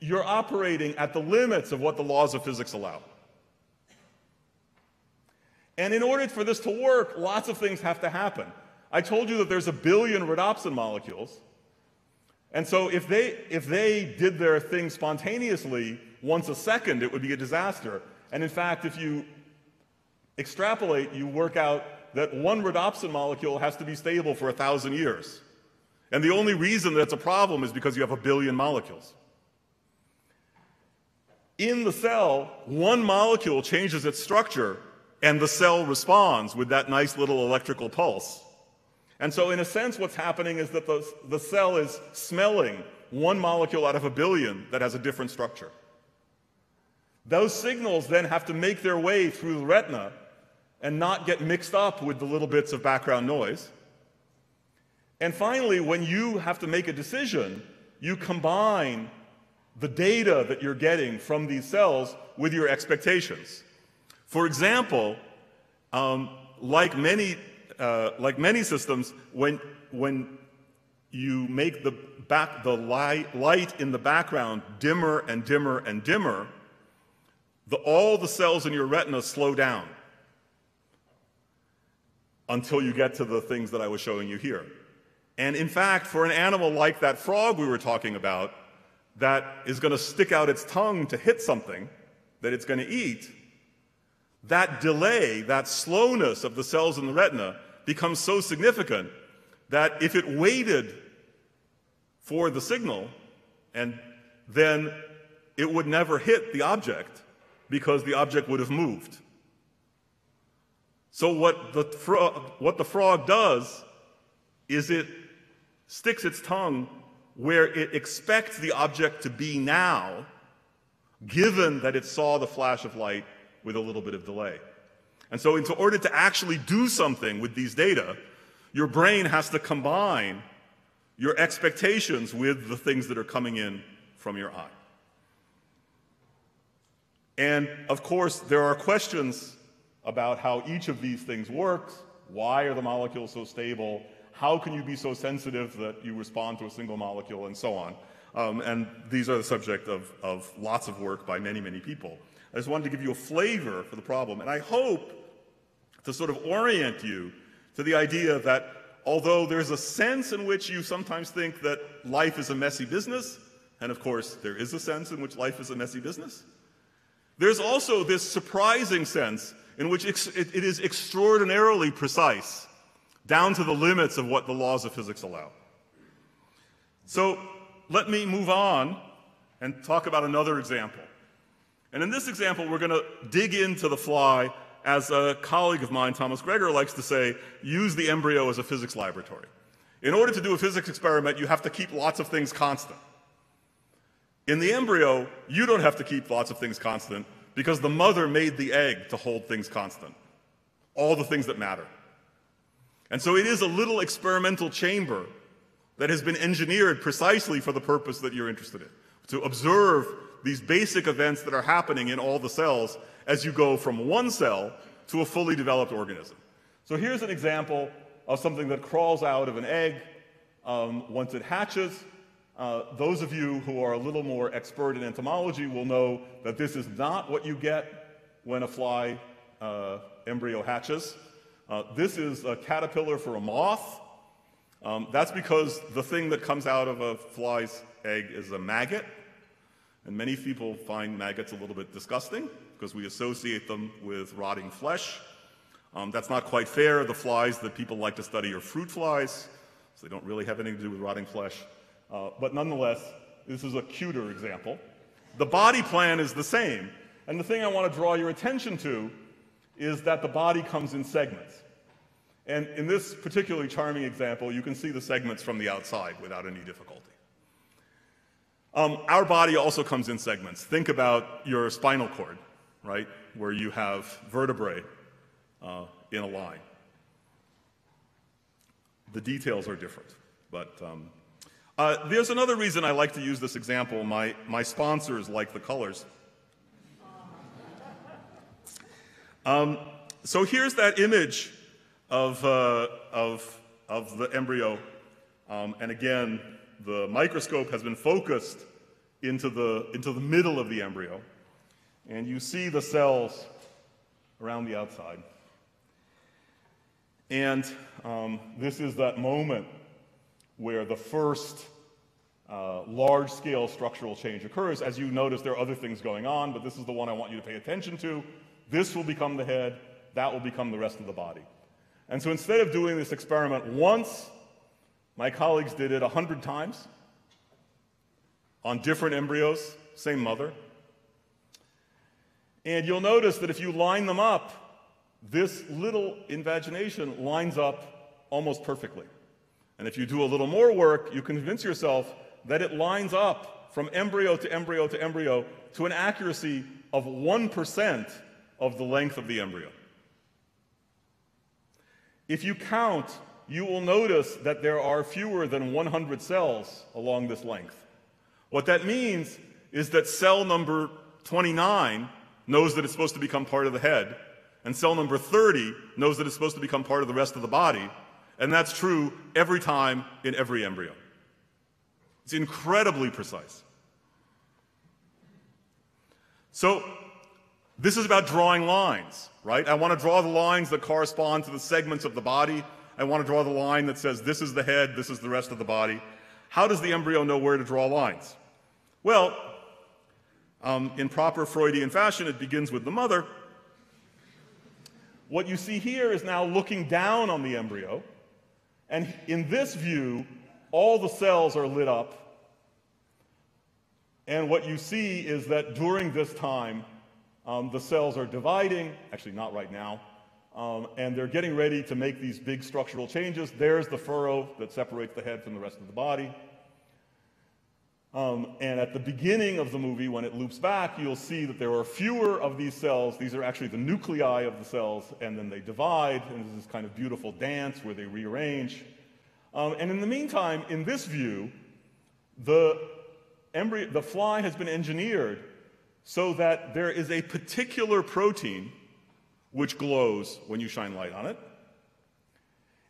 you're operating at the limits of what the laws of physics allow. And in order for this to work, lots of things have to happen. I told you that there's a billion rhodopsin molecules. And so if they, if they did their thing spontaneously once a second, it would be a disaster. And in fact, if you extrapolate, you work out that one rhodopsin molecule has to be stable for a thousand years. And the only reason that's a problem is because you have a billion molecules. In the cell, one molecule changes its structure and the cell responds with that nice little electrical pulse. And so, in a sense, what's happening is that the, the cell is smelling one molecule out of a billion that has a different structure. Those signals then have to make their way through the retina and not get mixed up with the little bits of background noise. And finally, when you have to make a decision, you combine the data that you're getting from these cells with your expectations. For example, um, like, many, uh, like many systems, when, when you make the, back, the light, light in the background dimmer and dimmer and dimmer, the, all the cells in your retina slow down until you get to the things that I was showing you here. And in fact, for an animal like that frog we were talking about, that is going to stick out its tongue to hit something that it's going to eat, that delay, that slowness of the cells in the retina becomes so significant that if it waited for the signal, and then it would never hit the object because the object would have moved. So what the, what the frog does is it sticks its tongue where it expects the object to be now given that it saw the flash of light with a little bit of delay. And so, in order to actually do something with these data, your brain has to combine your expectations with the things that are coming in from your eye. And of course, there are questions about how each of these things works. Why are the molecules so stable? How can you be so sensitive that you respond to a single molecule and so on? Um, and these are the subject of, of lots of work by many, many people. I just wanted to give you a flavor for the problem. And I hope to sort of orient you to the idea that although there's a sense in which you sometimes think that life is a messy business, and of course there is a sense in which life is a messy business, there's also this surprising sense in which it is extraordinarily precise, down to the limits of what the laws of physics allow. So let me move on and talk about another example. And in this example, we're going to dig into the fly, as a colleague of mine, Thomas Gregor, likes to say, use the embryo as a physics laboratory. In order to do a physics experiment, you have to keep lots of things constant. In the embryo, you don't have to keep lots of things constant because the mother made the egg to hold things constant, all the things that matter. And so it is a little experimental chamber that has been engineered precisely for the purpose that you're interested in to observe these basic events that are happening in all the cells as you go from one cell to a fully developed organism. So here's an example of something that crawls out of an egg um, once it hatches. Uh, those of you who are a little more expert in entomology will know that this is not what you get when a fly uh, embryo hatches. Uh, this is a caterpillar for a moth. Um, that's because the thing that comes out of a fly's egg is a maggot. And many people find maggots a little bit disgusting because we associate them with rotting flesh. Um, that's not quite fair. The flies that people like to study are fruit flies, so they don't really have anything to do with rotting flesh. Uh, but nonetheless, this is a cuter example. The body plan is the same. And the thing I want to draw your attention to is that the body comes in segments. And in this particularly charming example, you can see the segments from the outside without any difficulty. Um, our body also comes in segments. Think about your spinal cord, right, where you have vertebrae uh, in a line. The details are different, but um, uh, there's another reason I like to use this example. My, my sponsors like the colors. Um, so here's that image of, uh, of, of the embryo. Um, and again, the microscope has been focused into the, into the middle of the embryo. And you see the cells around the outside. And um, this is that moment where the first uh, large scale structural change occurs. As you notice, there are other things going on, but this is the one I want you to pay attention to. This will become the head, that will become the rest of the body. And so instead of doing this experiment once, my colleagues did it 100 times on different embryos, same mother. And you'll notice that if you line them up, this little invagination lines up almost perfectly. And if you do a little more work, you convince yourself that it lines up from embryo to embryo to embryo to an accuracy of 1% of the length of the embryo. If you count, you will notice that there are fewer than 100 cells along this length. What that means is that cell number 29 knows that it's supposed to become part of the head, and cell number 30 knows that it's supposed to become part of the rest of the body, and that's true every time in every embryo. It's incredibly precise. So, this is about drawing lines, right? I want to draw the lines that correspond to the segments of the body. I want to draw the line that says this is the head, this is the rest of the body. How does the embryo know where to draw lines? Well, um, in proper Freudian fashion, it begins with the mother. What you see here is now looking down on the embryo and in this view, all the cells are lit up. And what you see is that during this time, um, the cells are dividing, actually, not right now, um, and they're getting ready to make these big structural changes. There's the furrow that separates the head from the rest of the body. Um, and at the beginning of the movie, when it loops back, you'll see that there are fewer of these cells. These are actually the nuclei of the cells, and then they divide, and there's this kind of beautiful dance where they rearrange. Um, and in the meantime, in this view, the, embryo, the fly has been engineered so that there is a particular protein which glows when you shine light on it.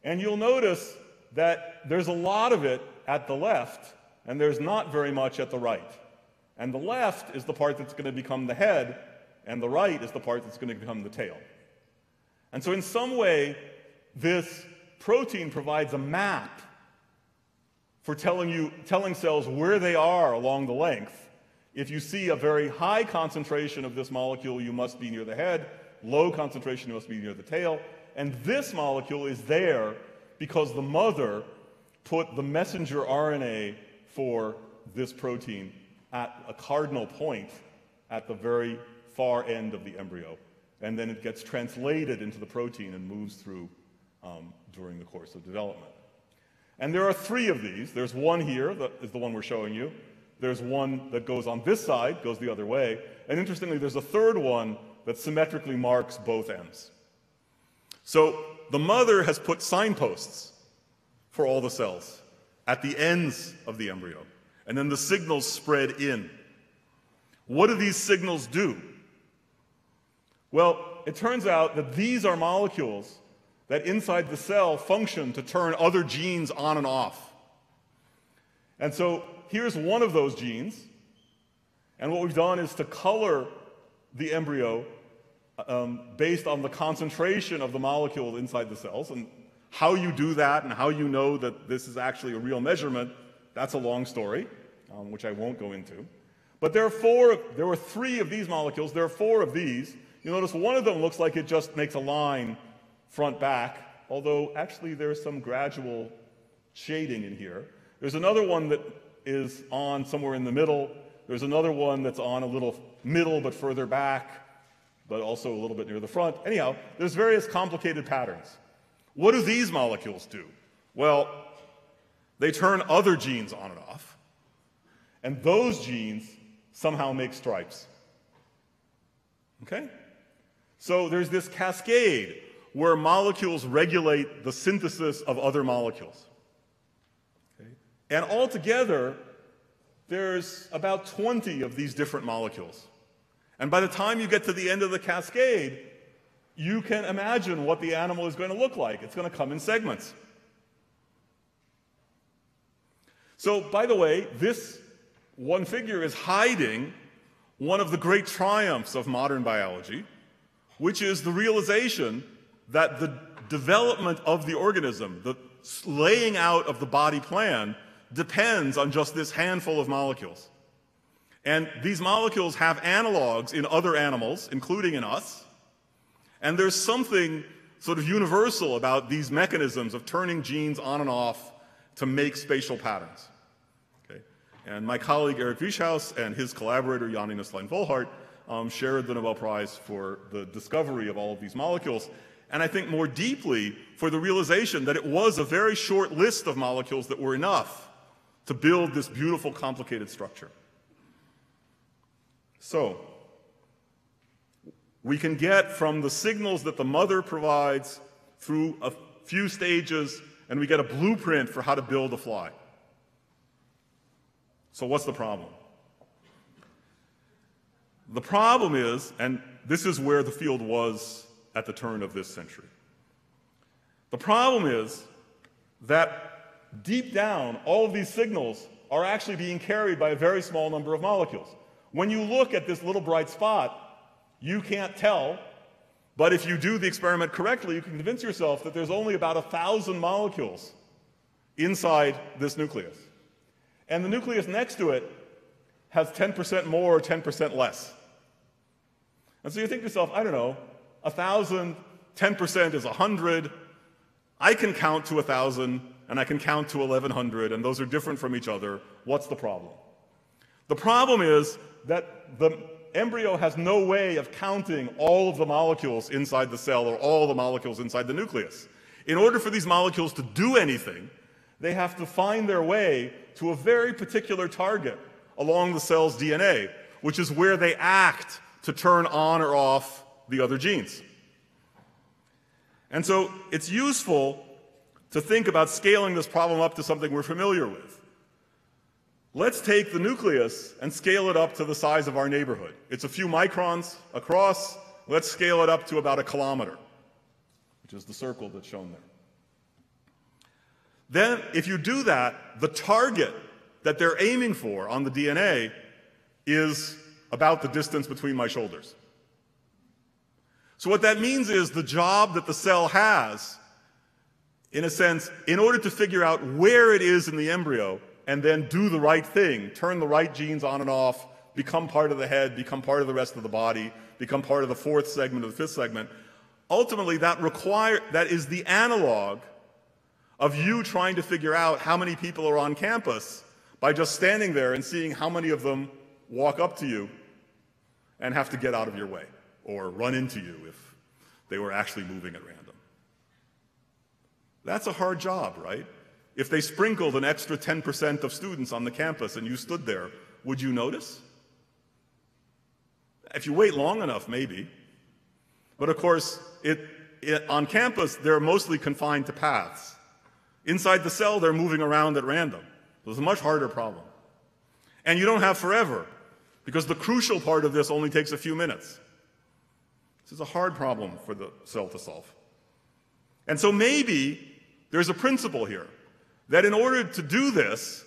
And you'll notice that there's a lot of it at the left and there's not very much at the right. And the left is the part that's going to become the head, and the right is the part that's going to become the tail. And so, in some way, this protein provides a map for telling, you, telling cells where they are along the length. If you see a very high concentration of this molecule, you must be near the head. Low concentration, must be near the tail. And this molecule is there because the mother put the messenger RNA for this protein at a cardinal point at the very far end of the embryo. And then it gets translated into the protein and moves through um, during the course of development. And there are three of these. There's one here that is the one we're showing you. There's one that goes on this side, goes the other way. And interestingly, there's a third one that symmetrically marks both ends. So the mother has put signposts for all the cells at the ends of the embryo. And then the signals spread in. What do these signals do? Well, it turns out that these are molecules that inside the cell function to turn other genes on and off. And so here's one of those genes. And what we've done is to color the embryo um, based on the concentration of the molecule inside the cells. And how you do that and how you know that this is actually a real measurement, that's a long story, um, which I won't go into. But there are four, there were three of these molecules, there are four of these. You notice one of them looks like it just makes a line front back, although actually there's some gradual shading in here. There's another one that is on somewhere in the middle. There's another one that's on a little middle but further back, but also a little bit near the front. Anyhow, there's various complicated patterns. What do these molecules do? Well, they turn other genes on and off, and those genes somehow make stripes. Okay? So there's this cascade where molecules regulate the synthesis of other molecules. Okay? And altogether, there's about 20 of these different molecules. And by the time you get to the end of the cascade, you can imagine what the animal is going to look like. It's going to come in segments. So, by the way, this one figure is hiding one of the great triumphs of modern biology, which is the realization that the development of the organism, the laying out of the body plan, depends on just this handful of molecules. And these molecules have analogs in other animals, including in us. And there's something sort of universal about these mechanisms of turning genes on and off to make spatial patterns. Okay? And my colleague Eric Wieschaus and his collaborator Janine Nusslein-Volhard um, shared the Nobel Prize for the discovery of all of these molecules. And I think more deeply for the realization that it was a very short list of molecules that were enough to build this beautiful, complicated structure. So, we can get from the signals that the mother provides through a few stages, and we get a blueprint for how to build a fly. So, what's the problem? The problem is, and this is where the field was at the turn of this century, the problem is that deep down, all of these signals are actually being carried by a very small number of molecules. When you look at this little bright spot, you can't tell, but if you do the experiment correctly, you can convince yourself that there's only about a thousand molecules inside this nucleus. And the nucleus next to it has 10% more or 10% less. And so you think to yourself, I don't know, a thousand, 10% is 100. I can count to a thousand and I can count to 1100, and those are different from each other. What's the problem? The problem is that the embryo has no way of counting all of the molecules inside the cell or all the molecules inside the nucleus. In order for these molecules to do anything, they have to find their way to a very particular target along the cell's DNA, which is where they act to turn on or off the other genes. And so it's useful to think about scaling this problem up to something we're familiar with. Let's take the nucleus and scale it up to the size of our neighborhood. It's a few microns across. Let's scale it up to about a kilometer, which is the circle that's shown there. Then, if you do that, the target that they're aiming for on the DNA is about the distance between my shoulders. So, what that means is the job that the cell has, in a sense, in order to figure out where it is in the embryo and then do the right thing, turn the right genes on and off, become part of the head, become part of the rest of the body, become part of the fourth segment or the fifth segment, ultimately that require that is the analog of you trying to figure out how many people are on campus by just standing there and seeing how many of them walk up to you and have to get out of your way or run into you if they were actually moving at random. That's a hard job, right? If they sprinkled an extra 10% of students on the campus and you stood there, would you notice? If you wait long enough, maybe. But of course, it, it, on campus, they're mostly confined to paths. Inside the cell, they're moving around at random. So it's a much harder problem. And you don't have forever, because the crucial part of this only takes a few minutes. This is a hard problem for the cell to solve. And so maybe there's a principle here that in order to do this,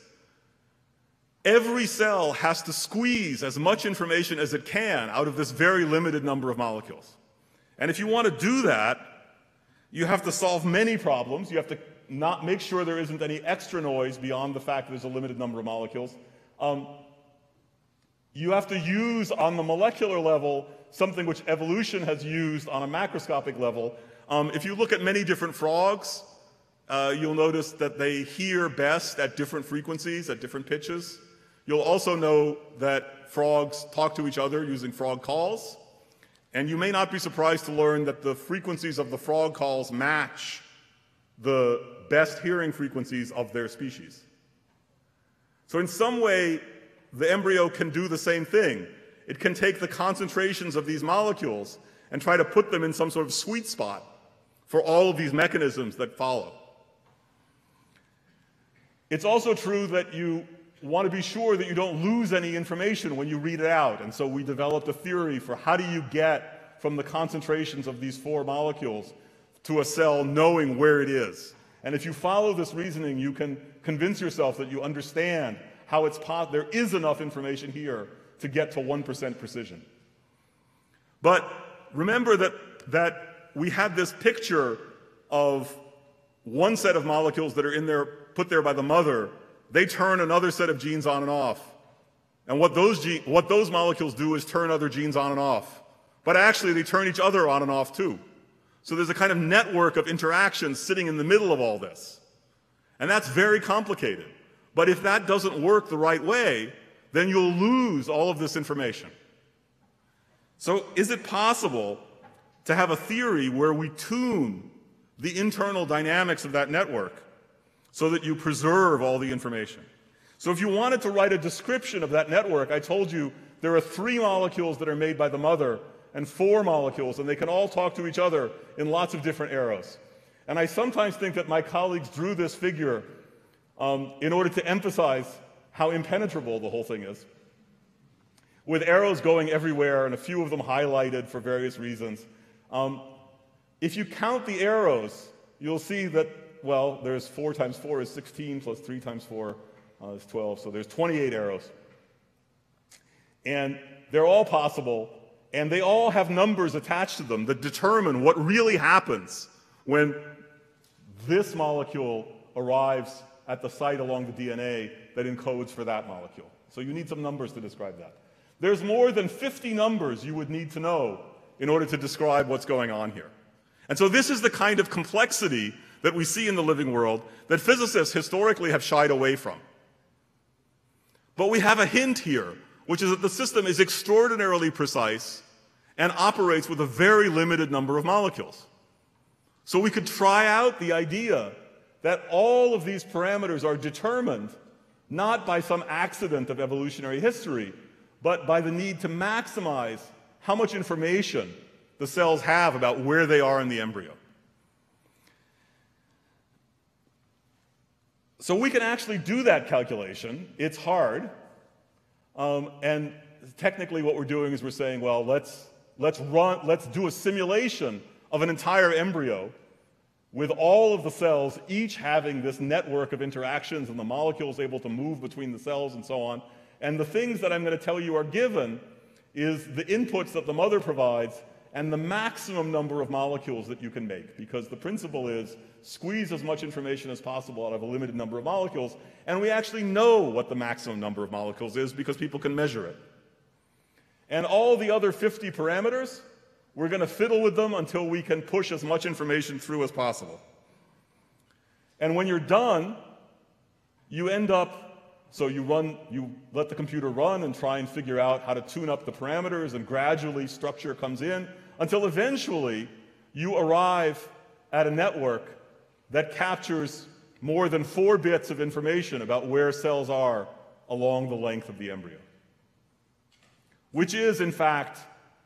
every cell has to squeeze as much information as it can out of this very limited number of molecules. And if you want to do that, you have to solve many problems. You have to not make sure there isn't any extra noise beyond the fact that there's a limited number of molecules. Um, you have to use on the molecular level something which evolution has used on a macroscopic level. Um, if you look at many different frogs, uh, you'll notice that they hear best at different frequencies, at different pitches. You'll also know that frogs talk to each other using frog calls. And you may not be surprised to learn that the frequencies of the frog calls match the best hearing frequencies of their species. So, in some way, the embryo can do the same thing. It can take the concentrations of these molecules and try to put them in some sort of sweet spot for all of these mechanisms that follow. It's also true that you want to be sure that you don't lose any information when you read it out. And so we developed a theory for how do you get from the concentrations of these four molecules to a cell knowing where it is. And if you follow this reasoning, you can convince yourself that you understand how it's po- there is enough information here to get to 1% precision. But remember that, that we had this picture of one set of molecules that are in there, put there by the mother. They turn another set of genes on and off. And what those, what those molecules do is turn other genes on and off. But actually, they turn each other on and off too. So there's a kind of network of interactions sitting in the middle of all this. And that's very complicated. But if that doesn't work the right way, then you'll lose all of this information. So is it possible to have a theory where we tune the internal dynamics of that network so that you preserve all the information? So if you wanted to write a description of that network, I told you there are three molecules that are made by the mother and four molecules, and they can all talk to each other in lots of different arrows. And I sometimes think that my colleagues drew this figure um, in order to emphasize how impenetrable the whole thing is. With arrows going everywhere and a few of them highlighted for various reasons. Um, if you count the arrows, you'll see that, well, there's 4 times 4 is 16, plus 3 times 4 uh, is 12, so there's 28 arrows. And they're all possible and they all have numbers attached to them that determine what really happens when this molecule arrives at the site along the DNA that encodes for that molecule. So you need some numbers to describe that. There's more than 50 numbers you would need to know in order to describe what's going on here. And so this is the kind of complexity that we see in the living world that physicists historically have shied away from. But we have a hint here which is that the system is extraordinarily precise and operates with a very limited number of molecules. So we could try out the idea that all of these parameters are determined not by some accident of evolutionary history, but by the need to maximize how much information the cells have about where they are in the embryo. So we can actually do that calculation. It's hard. Um, and technically what we're doing is we're saying, well, let's, let's, run, let's do a simulation of an entire embryo with all of the cells each having this network of interactions and the molecules able to move between the cells and so on. And the things that I'm going to tell you are given is the inputs that the mother provides and the maximum number of molecules that you can make. Because the principle is squeeze as much information as possible out of a limited number of molecules. And we actually know what the maximum number of molecules is because people can measure it. And all the other 50 parameters, we're going to fiddle with them until we can push as much information through as possible. And when you're done, you end up so you run you let the computer run and try and figure out how to tune up the parameters and gradually structure comes in until eventually you arrive at a network that captures more than 4 bits of information about where cells are along the length of the embryo which is, in fact,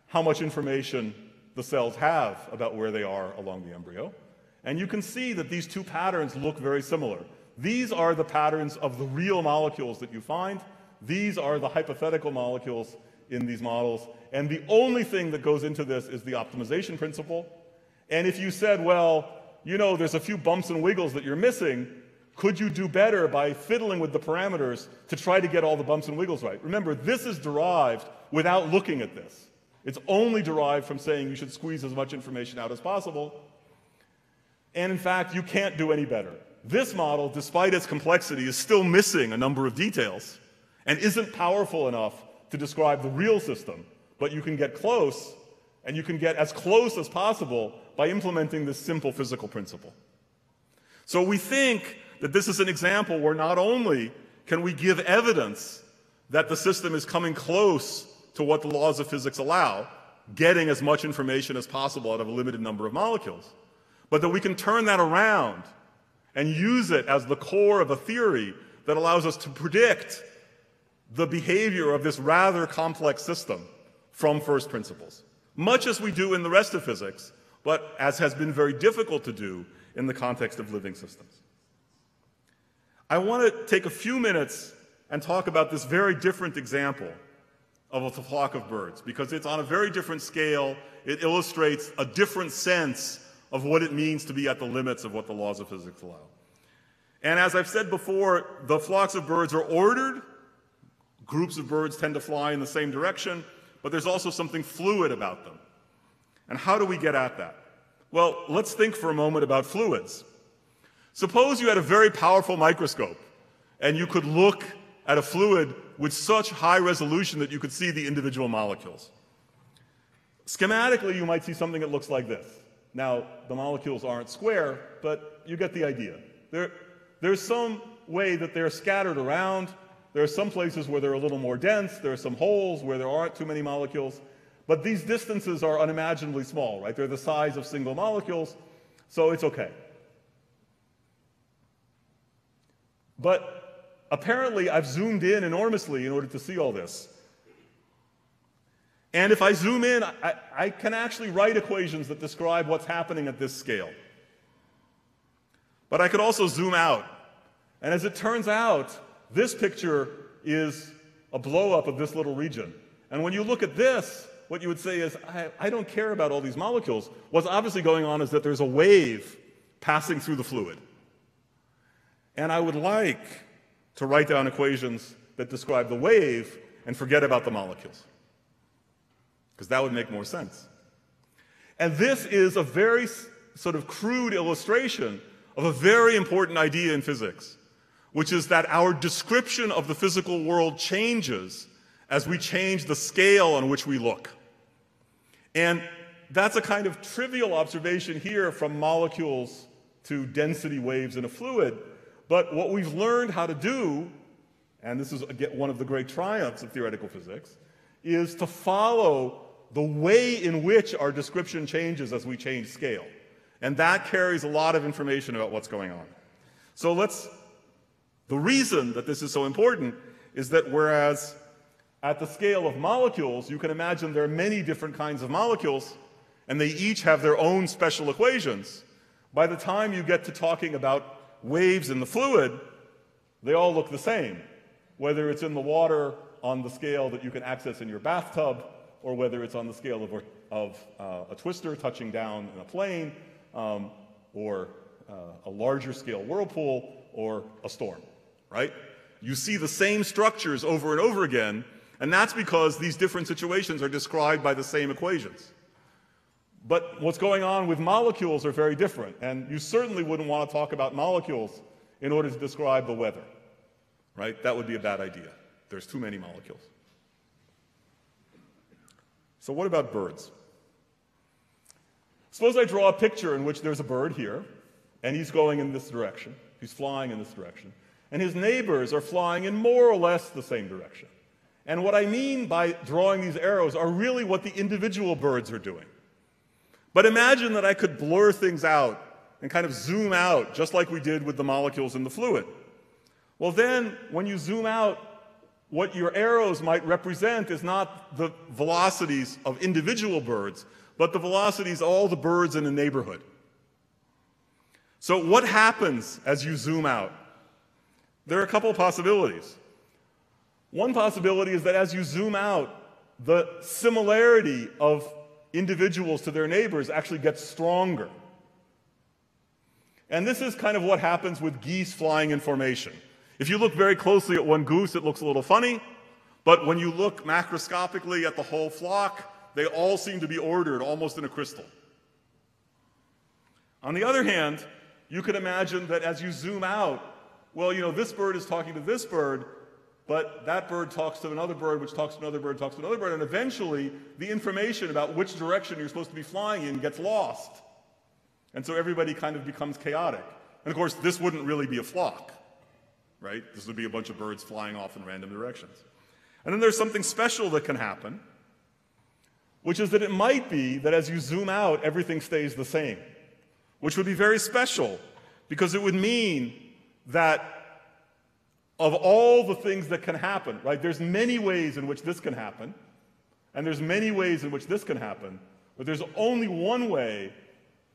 how much information the cells have about where they are along the embryo. And you can see that these two patterns look very similar. These are the patterns of the real molecules that you find. These are the hypothetical molecules in these models. And the only thing that goes into this is the optimization principle. And if you said, well, you know, there's a few bumps and wiggles that you're missing, could you do better by fiddling with the parameters to try to get all the bumps and wiggles right? Remember, this is derived without looking at this. It's only derived from saying you should squeeze as much information out as possible. And in fact, you can't do any better. This model, despite its complexity, is still missing a number of details and isn't powerful enough to describe the real system. But you can get close, and you can get as close as possible by implementing this simple physical principle. So we think that this is an example where not only can we give evidence that the system is coming close to what the laws of physics allow, getting as much information as possible out of a limited number of molecules, but that we can turn that around and use it as the core of a theory that allows us to predict the behavior of this rather complex system from first principles. Much as we do in the rest of physics, but as has been very difficult to do in the context of living systems. I want to take a few minutes and talk about this very different example of a flock of birds because it's on a very different scale. It illustrates a different sense of what it means to be at the limits of what the laws of physics allow. And as I've said before, the flocks of birds are ordered. Groups of birds tend to fly in the same direction, but there's also something fluid about them. And how do we get at that? Well, let's think for a moment about fluids. Suppose you had a very powerful microscope and you could look at a fluid with such high resolution that you could see the individual molecules. Schematically, you might see something that looks like this. Now, the molecules aren't square, but you get the idea. There, there's some way that they're scattered around. There are some places where they're a little more dense. There are some holes where there aren't too many molecules. But these distances are unimaginably small, right? They're the size of single molecules, so it's okay. But apparently, I've zoomed in enormously in order to see all this. And if I zoom in, I, I, can actually write equations that describe what's happening at this scale. But I could also zoom out. And as it turns out, this picture is a blowup of this little region. And when you look at this, what you would say is, I, I don't care about all these molecules. What's obviously going on is that there's a wave passing through the fluid. And I would like to write down equations that describe the wave and forget about the molecules. Because that would make more sense. And this is a very sort of crude illustration of a very important idea in physics, which is that our description of the physical world changes as we change the scale on which we look. And that's a kind of trivial observation here from molecules to density waves in a fluid, but what we've learned how to do, and this is one of the great triumphs of theoretical physics, is to follow the way in which our description changes as we change scale. And that carries a lot of information about what's going on. So let's The reason that this is so important is that whereas at the scale of molecules, you can imagine there are many different kinds of molecules, and they each have their own special equations. By the time you get to talking about waves in the fluid, they all look the same, whether it's in the water on the scale that you can access in your bathtub, or whether it's on the scale of, of uh, a twister touching down in a plain, um, or uh, a larger scale whirlpool, or a storm, right? You see the same structures over and over again, and that's because these different situations are described by the same equations. But what's going on with molecules are very different, and you certainly wouldn't want to talk about molecules in order to describe the weather, right? That would be a bad idea. There's too many molecules. So, what about birds? Suppose I draw a picture in which there's a bird here, and he's going in this direction, he's flying in this direction, and his neighbors are flying in more or less the same direction. And what I mean by drawing these arrows are really what the individual birds are doing. But imagine that I could blur things out and kind of zoom out, just like we did with the molecules in the fluid. Well, then, when you zoom out, what your arrows might represent is not the velocities of individual birds, but the velocities of all the birds in a neighborhood. So, what happens as you zoom out? There are a couple of possibilities. One possibility is that as you zoom out, the similarity of individuals to their neighbors actually gets stronger. And this is kind of what happens with geese flying in formation. If you look very closely at one goose, it looks a little funny, but when you look macroscopically at the whole flock, they all seem to be ordered almost in a crystal. On the other hand, you could imagine that as you zoom out, well, you know, this bird is talking to this bird, but that bird talks to another bird, which talks to another bird, talks to another bird, and eventually the information about which direction you're supposed to be flying in gets lost. And so everybody kind of becomes chaotic. And of course, this wouldn't really be a flock, right? This would be a bunch of birds flying off in random directions. And then there's something special that can happen, which is that it might be that as you zoom out, everything stays the same, which would be very special because it would mean that of all the things that can happen, right? There's many ways in which this can happen, and there's many ways in which this can happen, but there's only one way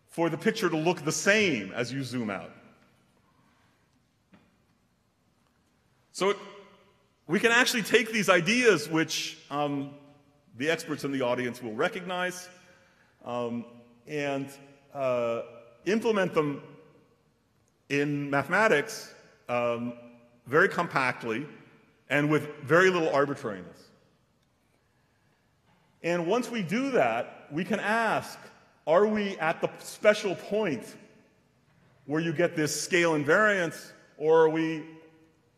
for the picture to look the same as you zoom out. So it, we can actually take these ideas, which um, the experts in the audience will recognize, um, and uh, implement them in mathematics um, very compactly and with very little arbitrariness. And once we do that, we can ask are we at the special point where you get this scale invariance, or are we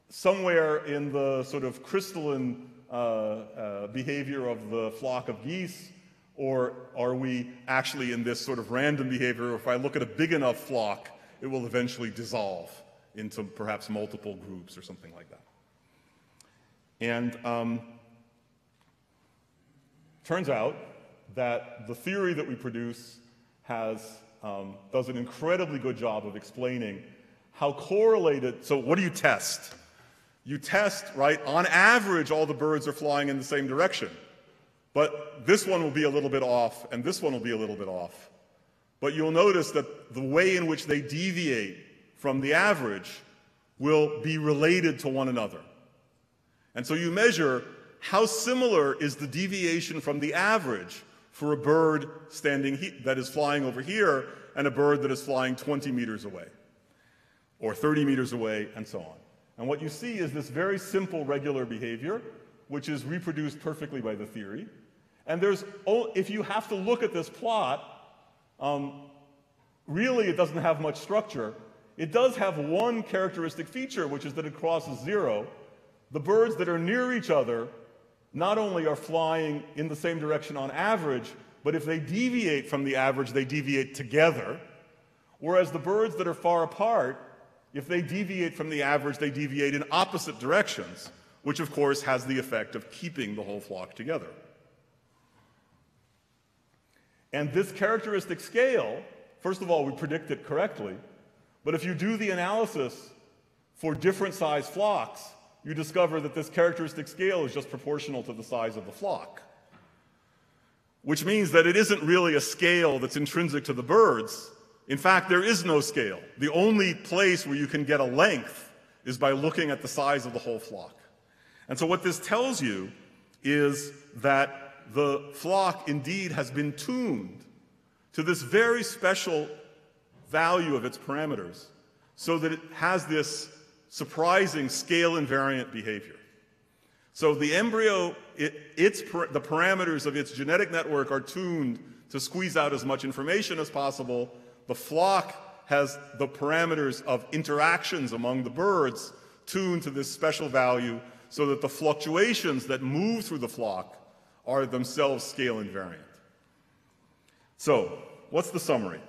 somewhere in the sort of crystalline uh, uh, behavior of the flock of geese? Or are we actually in this sort of random behavior? If I look at a big enough flock, it will eventually dissolve into perhaps multiple groups or something like that. And um, turns out that the theory that we produce has, um, does an incredibly good job of explaining how correlated. So, what do you test? You test, right? On average, all the birds are flying in the same direction. But this one will be a little bit off, and this one will be a little bit off. But you'll notice that the way in which they deviate from the average will be related to one another. And so you measure how similar is the deviation from the average for a bird standing that is flying over here and a bird that is flying 20 meters away or 30 meters away and so on. And what you see is this very simple regular behavior which is reproduced perfectly by the theory. And there's, if you have to look at this plot, um, really it doesn't have much structure it does have one characteristic feature, which is that it crosses zero. The birds that are near each other not only are flying in the same direction on average, but if they deviate from the average, they deviate together. Whereas the birds that are far apart, if they deviate from the average, they deviate in opposite directions, which of course has the effect of keeping the whole flock together. And this characteristic scale, first of all, we predict it correctly, but if you do the analysis for different size flocks, you discover that this characteristic scale is just proportional to the size of the flock. Which means that it isn't really a scale that's intrinsic to the birds. In fact, there is no scale. The only place where you can get a length is by looking at the size of the whole flock. And so what this tells you is that the flock indeed has been tuned to this very special value of its parameters so that it has this surprising scale invariant behavior. So the embryo, it, its, the parameters of its genetic network are tuned to squeeze out as much information as possible. The flock has the parameters of interactions among the birds tuned to this special value so that the fluctuations that move through the flock are themselves scale invariant. So, what's the summary?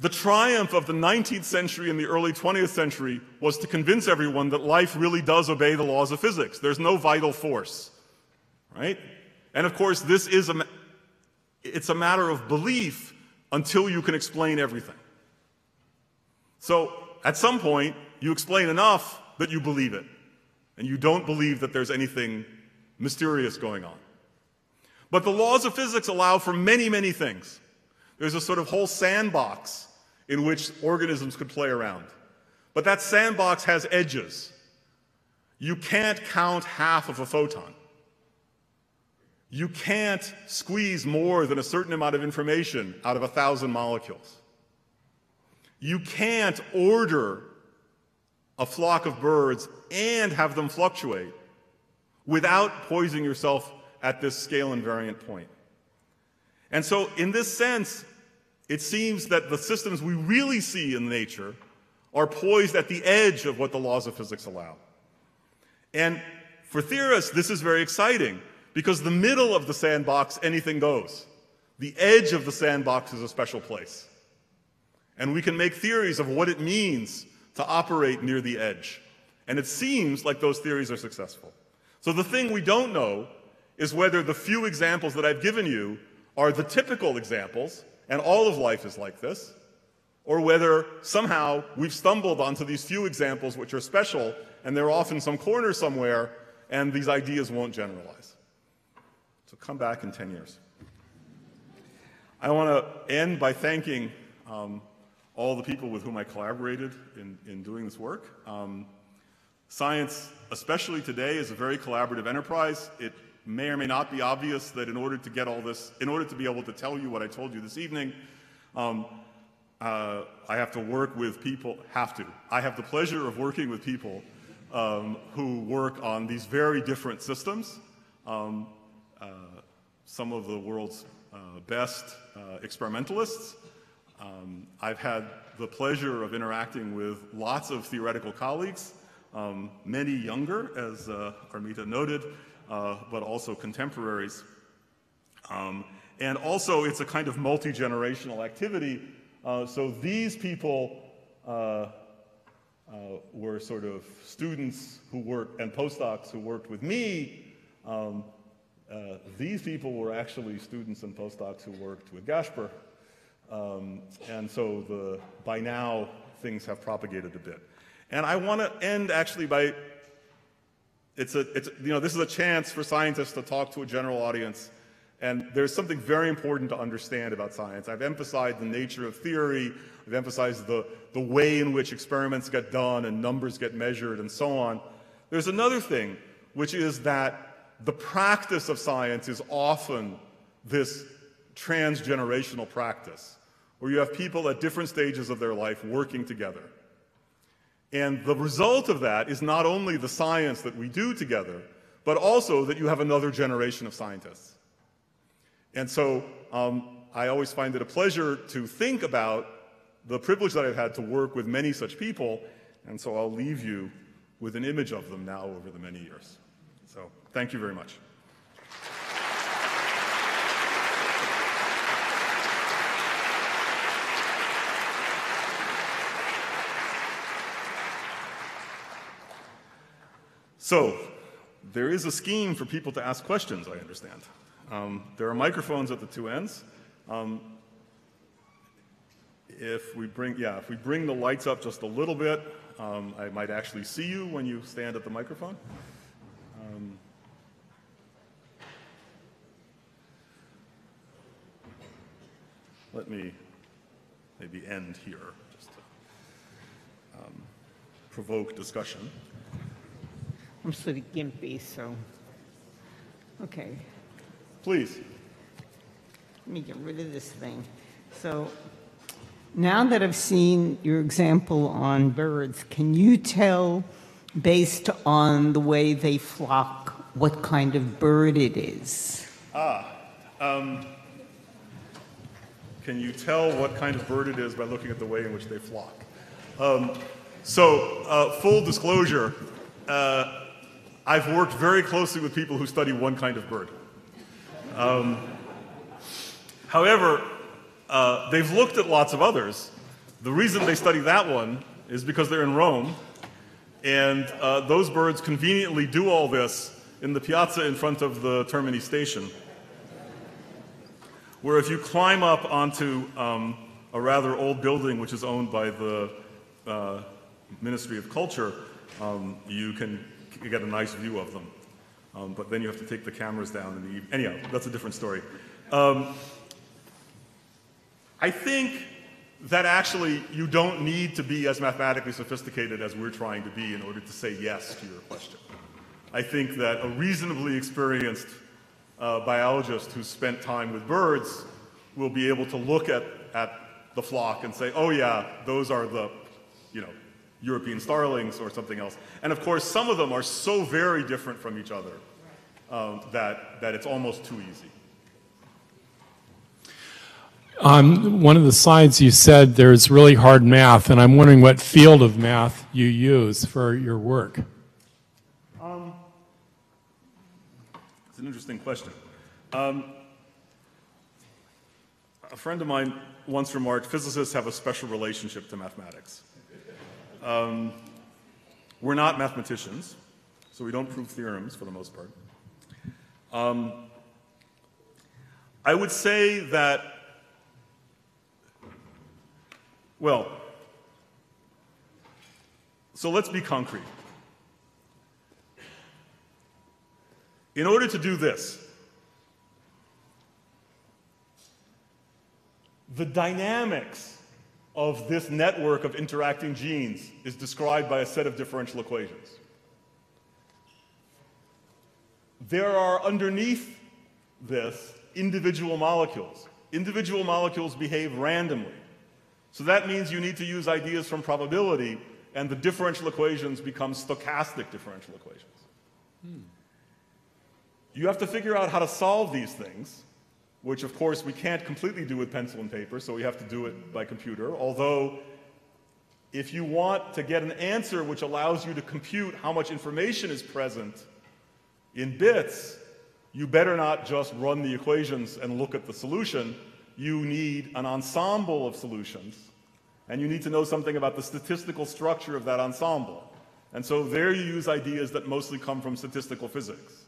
The triumph of the 19th century and the early 20th century was to convince everyone that life really does obey the laws of physics. There's no vital force, right? And of course, this is a, it's a matter of belief until you can explain everything. So, at some point, you explain enough that you believe it, and you don't believe that there's anything mysterious going on. But the laws of physics allow for many, many things. There's a sort of whole sandbox in which organisms could play around. But that sandbox has edges. You can't count half of a photon. You can't squeeze more than a certain amount of information out of a thousand molecules. You can't order a flock of birds and have them fluctuate without poising yourself at this scale invariant point. And so, in this sense, it seems that the systems we really see in nature are poised at the edge of what the laws of physics allow. And for theorists, this is very exciting because the middle of the sandbox, anything goes. The edge of the sandbox is a special place. And we can make theories of what it means to operate near the edge. And it seems like those theories are successful. So the thing we don't know is whether the few examples that I've given you are the typical examples, and all of life is like this, or whether somehow we've stumbled onto these few examples which are special, and they're off in some corner somewhere, and these ideas won't generalize. So come back in 10 years. I want to end by thanking um, all the people with whom I collaborated in, in doing this work. Um, science, especially today, is a very collaborative enterprise. It may or may not be obvious that in order to get all this, in order to be able to tell you what I told you this evening, um, uh, I have to work with people, have to. I have the pleasure of working with people um, who work on these very different systems. Um, uh, some of the world's uh, best uh, experimentalists. Um, I've had the pleasure of interacting with lots of theoretical colleagues, um, many younger, as uh, Armita noted, uh, but also contemporaries. Um, and also, it's a kind of multi generational activity. Uh, so these people uh, uh, were sort of students who worked and postdocs who worked with me. Um, uh, these people were actually students and postdocs who worked with Gaspar. Um, and so the, by now, things have propagated a bit. And I want to end actually by it's a, it's, you know, this is a chance for scientists to talk to a general audience. And there's something very important to understand about science. I've emphasized the nature of theory. I've emphasized the, the way in which experiments get done and numbers get measured and so on. There's another thing, which is that the practice of science is often this transgenerational practice, where you have people at different stages of their life working together. And the result of that is not only the science that we do together, but also that you have another generation of scientists. And so um, I always find it a pleasure to think about the privilege that I've had to work with many such people. And so I'll leave you with an image of them now over the many years. So thank you very much. So, there is a scheme for people to ask questions, I understand. Um, there are microphones at the two ends. Um, if we bring, yeah, if we bring the lights up just a little bit, um, I might actually see you when you stand at the microphone. Um, let me maybe end here just to um, provoke discussion. I'm sort of gimpy, so, okay, Please. let me get rid of this thing. So now that I've seen your example on birds, can you tell, based on the way they flock, what kind of bird it is? Ah. Can you tell what kind of bird it is by looking at the way in which they flock? Um, so, uh, full disclosure, uh, I've worked very closely with people who study one kind of bird. Um, however, uh, they've looked at lots of others. The reason they study that one is because they're in Rome, and uh, those birds conveniently do all this in the piazza in front of the Termini station where if you climb up onto um, a rather old building which is owned by the uh, Ministry of Culture, um, you can you get a nice view of them. Um, but then you have to take the cameras down in the evening. Anyhow, that's a different story. Um, I think that actually you don't need to be as mathematically sophisticated as we're trying to be in order to say yes to your question. I think that a reasonably experienced uh, biologist who's spent time with birds will be able to look at, at the flock and say, oh yeah, those are the, European starlings or something else. And of course, some of them are so very different from each other um, that, that it's almost too easy. On one of the slides, you said there's really hard math, and I'm wondering what field of math you use for your work. It's an interesting question. Um, a friend of mine once remarked physicists have a special relationship to mathematics. Um, we're not mathematicians, so we don't prove theorems for the most part. Um, I would say that, well, so let's be concrete. In order to do this, the dynamics of this network of interacting genes is described by a set of differential equations. There are underneath this individual molecules. Individual molecules behave randomly. So that means you need to use ideas from probability, and the differential equations become stochastic differential equations. Hmm. You have to figure out how to solve these things, which of course we can't completely do with pencil and paper, so we have to do it by computer. Although, if you want to get an answer which allows you to compute how much information is present in bits, you better not just run the equations and look at the solution. You need an ensemble of solutions, and you need to know something about the statistical structure of that ensemble. And so there you use ideas that mostly come from statistical physics.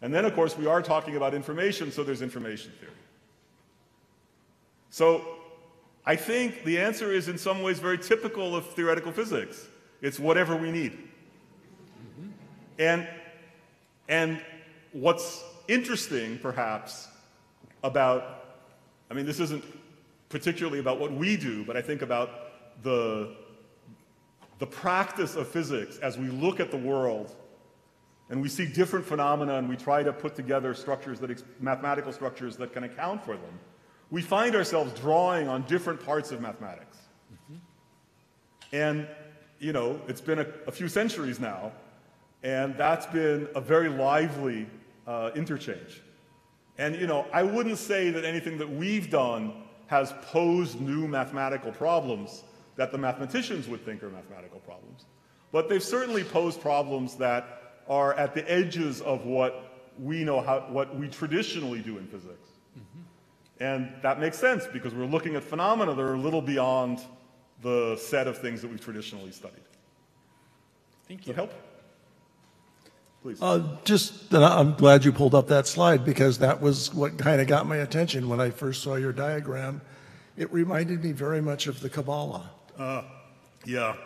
And then, of course, we are talking about information, so there's information theory. So I think the answer is in some ways very typical of theoretical physics. It's whatever we need. And, and what's interesting, perhaps, about, I mean, this isn't particularly about what we do, but I think about the, the practice of physics as we look at the world and we see different phenomena and we try to put together structures that, mathematical structures that can account for them, we find ourselves drawing on different parts of mathematics. And, you know, it's been a, a few centuries now, and that's been a very lively uh, interchange. And, you know, I wouldn't say that anything that we've done has posed new mathematical problems that the mathematicians would think are mathematical problems. But they've certainly posed problems that are at the edges of what we know how, what we traditionally do in physics. And that makes sense because we're looking at phenomena that are a little beyond the set of things that we've traditionally studied. Thank Does that help? Please. Uh, just, I- I'm glad you pulled up that slide because that was what kind of got my attention when I first saw your diagram. It reminded me very much of the Kabbalah. Yeah,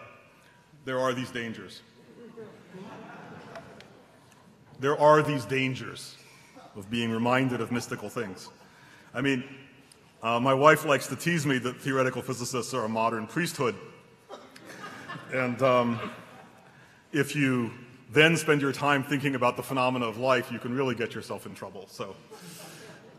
there are these dangers. There are these dangers of being reminded of mystical things. I mean, uh, my wife likes to tease me that theoretical physicists are a modern priesthood. And um, if you then spend your time thinking about the phenomena of life, you can really get yourself in trouble. So,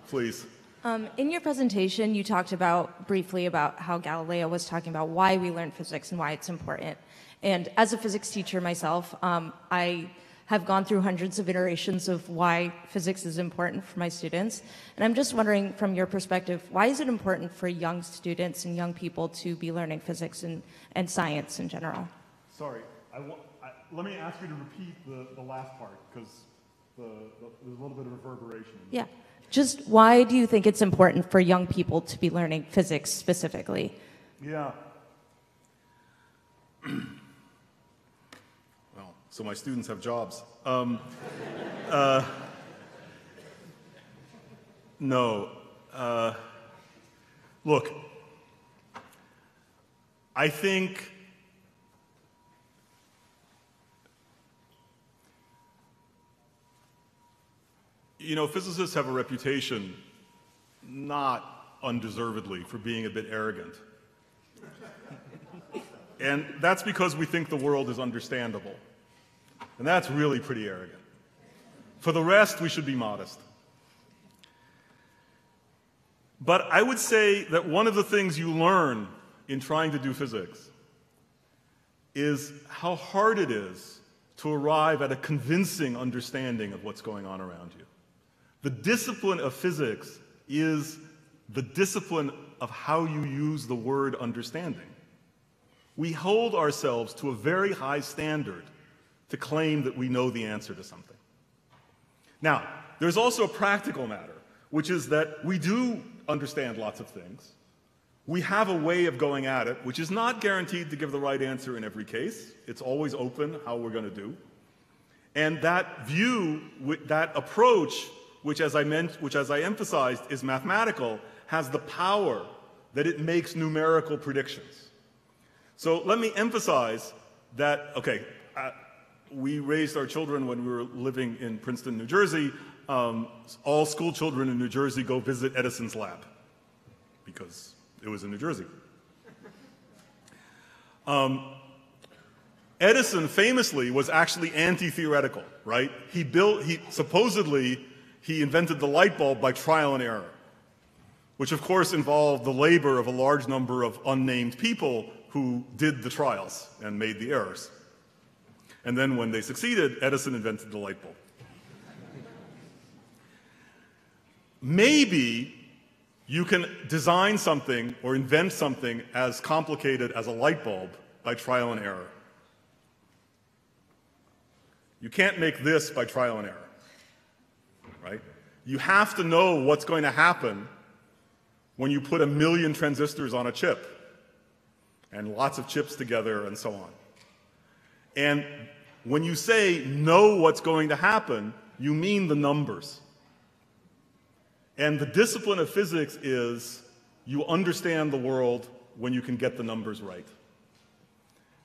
please. Um, in your presentation, you talked about briefly about how Galileo was talking about why we learn physics and why it's important. And as a physics teacher myself, um, I have gone through hundreds of iterations of why physics is important for my students. And I'm just wondering, from your perspective, why is it important for young students and young people to be learning physics and, and science in general? Sorry, I let me ask you to repeat the, the last part because the, the, there's a little bit of reverberation. Yeah. Just why do you think it's important for young people to be learning physics specifically? Yeah. [clears throat] so my students have jobs. Um, uh, no. Uh, look, I think you know physicists have a reputation, not undeservedly, for being a bit arrogant. And that's because we think the world is understandable. And that's really pretty arrogant. For the rest, we should be modest. But I would say that one of the things you learn in trying to do physics is how hard it is to arrive at a convincing understanding of what's going on around you. The discipline of physics is the discipline of how you use the word understanding. We hold ourselves to a very high standard to claim that we know the answer to something. Now, there's also a practical matter, which is that we do understand lots of things. We have a way of going at it, which is not guaranteed to give the right answer in every case. It's always open how we're going to do. And that view, that approach, which as I meant, which as I emphasized is mathematical, has the power that it makes numerical predictions. So let me emphasize that, okay, we raised our children when we were living in Princeton, New Jersey. Um, all school children in New Jersey go visit Edison's lab because it was in New Jersey. Um, Edison famously was actually anti-theoretical, right? He built, he supposedly he invented the light bulb by trial and error, which of course involved the labor of a large number of unnamed people who did the trials and made the errors. And then when they succeeded, Edison invented the light bulb. Maybe you can design something or invent something as complicated as a light bulb by trial and error. You can't make this by trial and error, right? You have to know what's going to happen when you put a million transistors on a chip and lots of chips together and so on. And when you say know what's going to happen, you mean the numbers. And the discipline of physics is you understand the world when you can get the numbers right.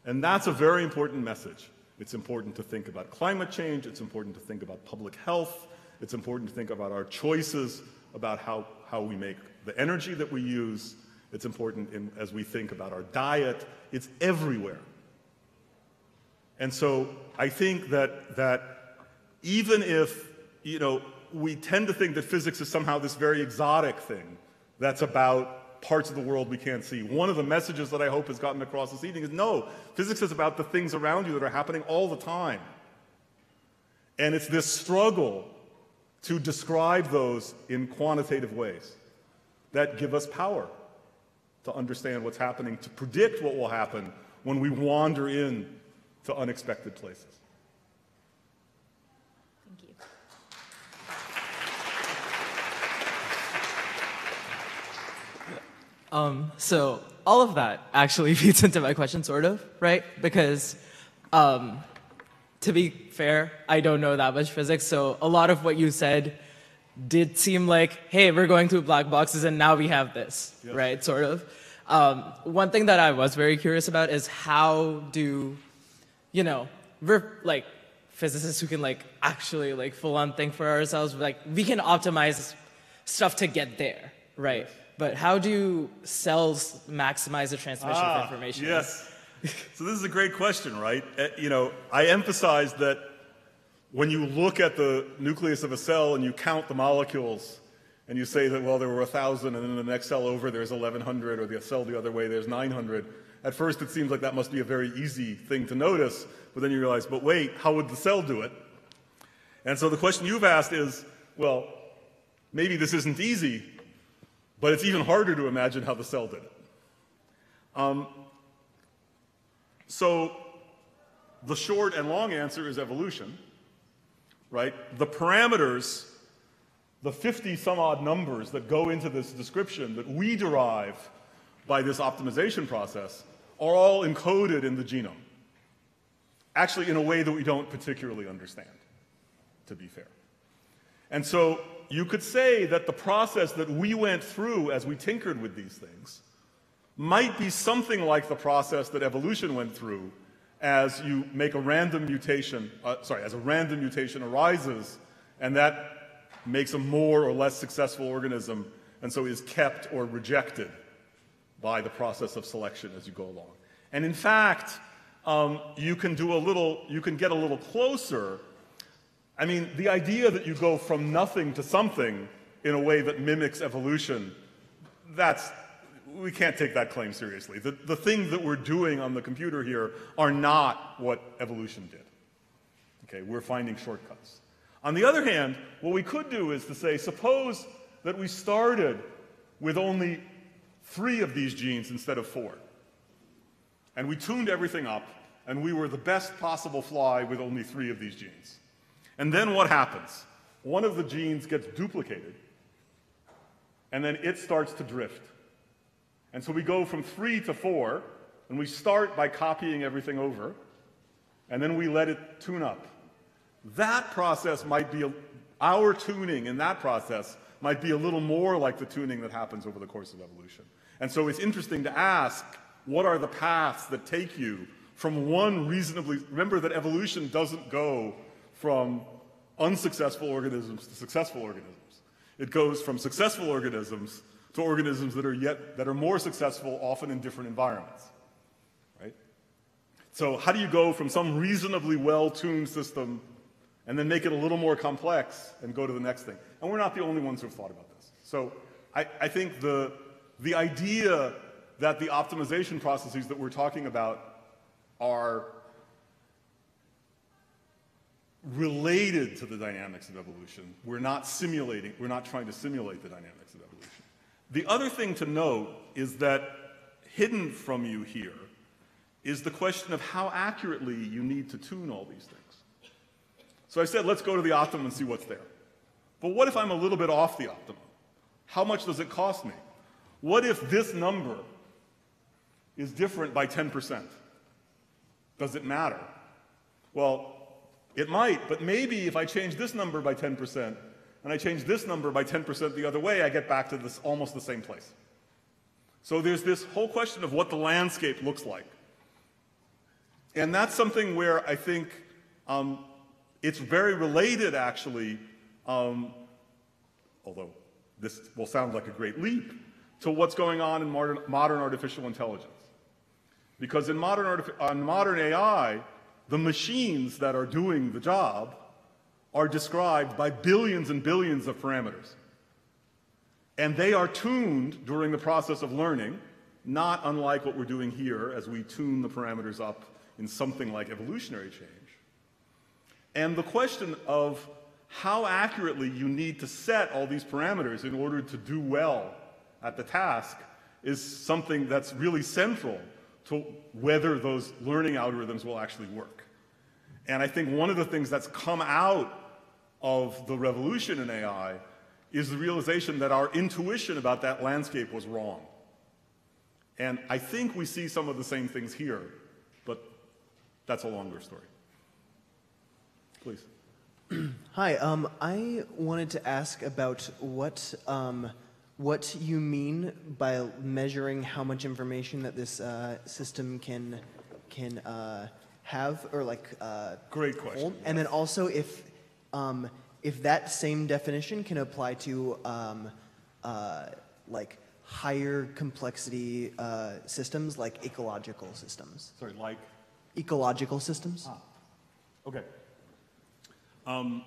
And that's a very important message. It's important to think about climate change, it's important to think about public health, it's important to think about our choices, about how, how we make the energy that we use. It's important in, as we think about our diet. It's everywhere. And so I think that, that even if, you know, we tend to think that physics is somehow this very exotic thing that's about parts of the world we can't see. One of the messages that I hope has gotten across this evening is no, physics is about the things around you that are happening all the time. And it's this struggle to describe those in quantitative ways that give us power to understand what's happening, to predict what will happen when we wander in to unexpected places. Thank you. Um, so all of that actually [laughs] feeds into my question, sort of, right? Because um, to be fair, I don't know that much physics, so a lot of what you said did seem like, hey, we're going through black boxes and now we have this, right? Sort of. Um, one thing that I was very curious about is how do, you know, we're like physicists who can like actually like full on think for ourselves. Like we can optimize stuff to get there, right? But how do cells maximize the transmission of information? Ah, Yes. so this is a great question, right? Uh, you know, I emphasize that when you look at the nucleus of a cell and you count the molecules and you say that, well, there were 1,000 and then the next cell over there's 1,100 or the cell the other way there's 900, at first it seems like that must be a very easy thing to notice, but then you realize, but wait, how would the cell do it? And so the question you've asked is, well, maybe this isn't easy, but it's even harder to imagine how the cell did it. Um, so the short and long answer is evolution, right? The parameters, the 50 some odd numbers that go into this description that we derive by this optimization process are all encoded in the genome. Actually, in a way that we don't particularly understand, to be fair. And so you could say that the process that we went through as we tinkered with these things might be something like the process that evolution went through as you make a random mutation, uh, sorry, as a random mutation arises, and that makes a more or less successful organism, and so is kept or rejected by the process of selection as you go along. And in fact, um, you can do a little, you can get a little closer. I mean, the idea that you go from nothing to something in a way that mimics evolution, that's, we can't take that claim seriously. The, the things that we're doing on the computer here are not what evolution did. Okay, we're finding shortcuts. On the other hand, what we could do is to say, suppose that we started with only three of these genes instead of four. And we tuned everything up, and we were the best possible fly with only three of these genes. And then what happens? One of the genes gets duplicated, and then it starts to drift. And so we go from three to four, and we start by copying everything over, and then we let it tune up. That process might be, our tuning in that process might be a little more like the tuning that happens over the course of evolution. And so it's interesting to ask what are the paths that take you from one reasonably, remember that evolution doesn't go from unsuccessful organisms to successful organisms. It goes from successful organisms to organisms that are yet that are more successful, often in different environments. Right? So how do you go from some reasonably well-tuned system and then make it a little more complex and go to the next thing? And we're not the only ones who've thought about this. So I, I think the the idea that the optimization processes that we're talking about are related to the dynamics of evolution. We're not simulating, we're not trying to simulate the dynamics of evolution. The other thing to note is that hidden from you here is the question of how accurately you need to tune all these things. So I said, let's go to the optimum and see what's there. But what if I'm a little bit off the optimum? How much does it cost me? What if this number is different by 10%? Does it matter? Well, it might, but maybe if I change this number by 10% and I change this number by 10% the other way, I get back to this almost the same place. So there's this whole question of what the landscape looks like. And that's something where I think um, it's very related, actually, um, although this will sound like a great leap, to what's going on in modern, modern artificial intelligence. Because in modern, on modern AI, the machines that are doing the job are described by billions and billions of parameters. And they are tuned during the process of learning, not unlike what we're doing here as we tune the parameters up in something like evolutionary change. And the question of how accurately you need to set all these parameters in order to do well at the task is something that's really central to whether those learning algorithms will actually work. And I think one of the things that's come out of the revolution in AI is the realization that our intuition about that landscape was wrong. And I think we see some of the same things here, but that's a longer story. Please. [clears throat] Hi, um, I wanted to ask about what um, what you mean by measuring how much information that this uh, system can can uh, have or like uh, Great question, hold. and then also if um, if that same definition can apply to um, uh, like higher complexity uh, systems like ecological systems Sorry, like? ecological systems Ah. Okay. Um,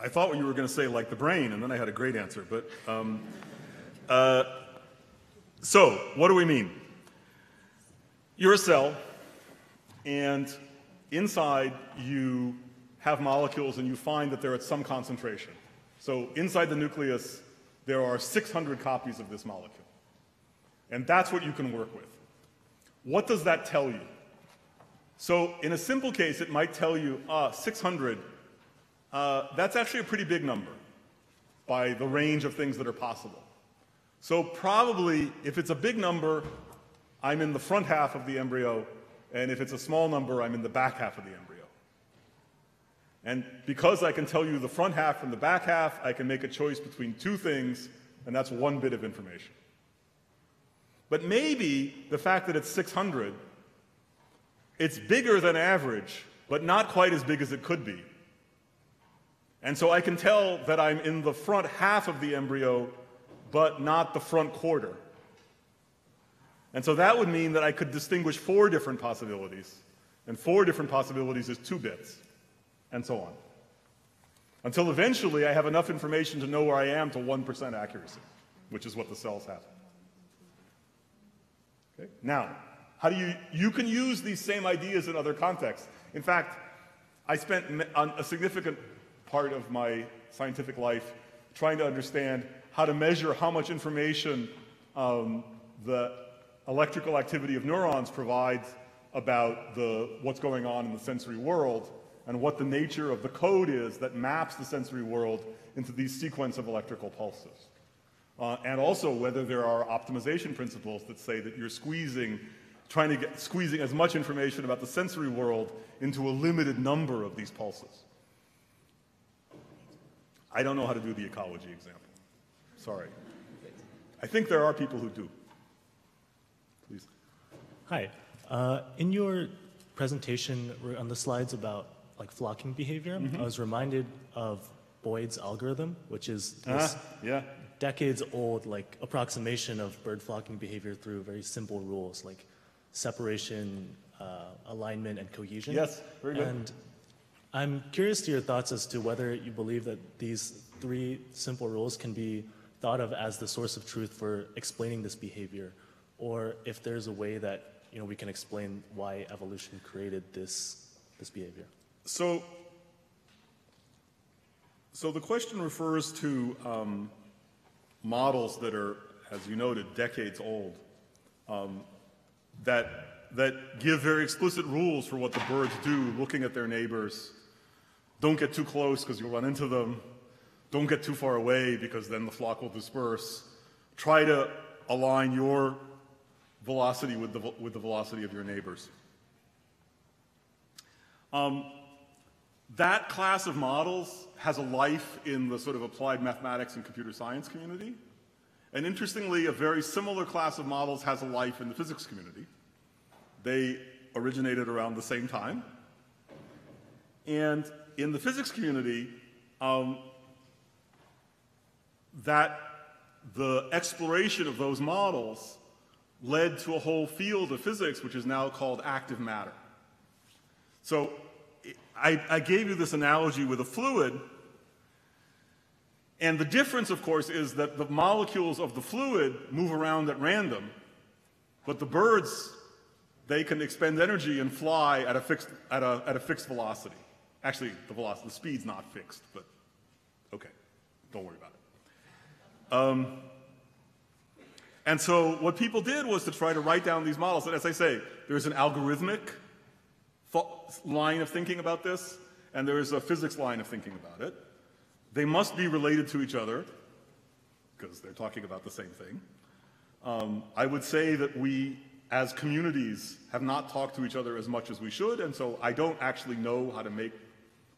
I thought what you were going to say like the brain, and then I had a great answer. But um, uh, so, what do we mean? You're a cell, and inside you have molecules, and you find that they're at some concentration. So, inside the nucleus, there are 600 copies of this molecule, and that's what you can work with. What does that tell you? So in a simple case, it might tell you, ah, 600, uh, that's actually a pretty big number by the range of things that are possible. So probably, if it's a big number, I'm in the front half of the embryo, and if it's a small number, I'm in the back half of the embryo. And because I can tell you the front half from the back half, I can make a choice between two things, and that's one bit of information. But maybe the fact that it's 600 it's bigger than average, but not quite as big as it could be. And so I can tell that I'm in the front half of the embryo, but not the front quarter. And so that would mean that I could distinguish four different possibilities. And four different possibilities is two bits, and so on. Until eventually I have enough information to know where I am to 1% accuracy, which is what the cells have. Okay? Now, how do you, you can use these same ideas in other contexts. In fact, I spent a significant part of my scientific life trying to understand how to measure how much information um, the electrical activity of neurons provides about the, what's going on in the sensory world and what the nature of the code is that maps the sensory world into these sequence of electrical pulses. Uh, and also whether there are optimization principles that say that you're squeezing trying to get squeezing as much information about the sensory world into a limited number of these pulses. I don't know how to do the ecology example. Sorry. I think there are people who do. Please. Hi. Uh, in your presentation on the slides about like flocking behavior, Mm-hmm. I was reminded of Boids algorithm, which is this Ah, yeah. decades old like approximation of bird flocking behavior through very simple rules like separation, uh, alignment, and cohesion. Yes, very good. And I'm curious to your thoughts as to whether you believe that these three simple rules can be thought of as the source of truth for explaining this behavior, or if there's a way that you know we can explain why evolution created this this behavior. So, so the question refers to um, models that are, as you noted, decades old, um, that, that give very explicit rules for what the birds do, looking at their neighbors. Don't get too close because you'll run into them. Don't get too far away because then the flock will disperse. Try to align your velocity with the, with the velocity of your neighbors. Um, that class of models has a life in the sort of applied mathematics and computer science community. And interestingly, a very similar class of models has a life in the physics community. They originated around the same time. And in the physics community, um, that the exploration of those models led to a whole field of physics, which is now called active matter. So I, I gave you this analogy with a fluid, and the difference, of course, is that the molecules of the fluid move around at random, but the birds, they can expend energy and fly at a fixed, at a, at a fixed velocity. Actually, the velocity, the speed's not fixed, but okay, don't worry about it. Um, and so what people did was to try to write down these models. And as I say, there's an algorithmic line of thinking about this, and there is a physics line of thinking about it. They must be related to each other because they're talking about the same thing. Um, I would say that we, as communities, have not talked to each other as much as we should, and so I don't actually know how to make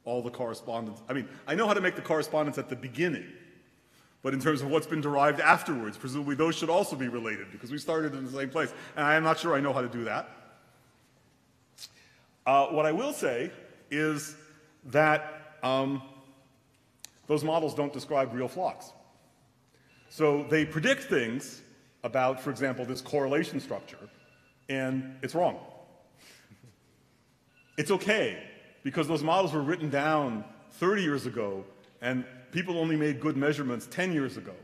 all the correspondence. I mean, I know how to make the correspondence at the beginning, but in terms of what's been derived afterwards, presumably those should also be related because we started in the same place. And I am not sure I know how to do that. Uh, what I will say is that um, those models don't describe real flocks. So they predict things about, for example, this correlation structure, and it's wrong. It's okay because those models were written down 30 years ago and people only made good measurements 10 years ago.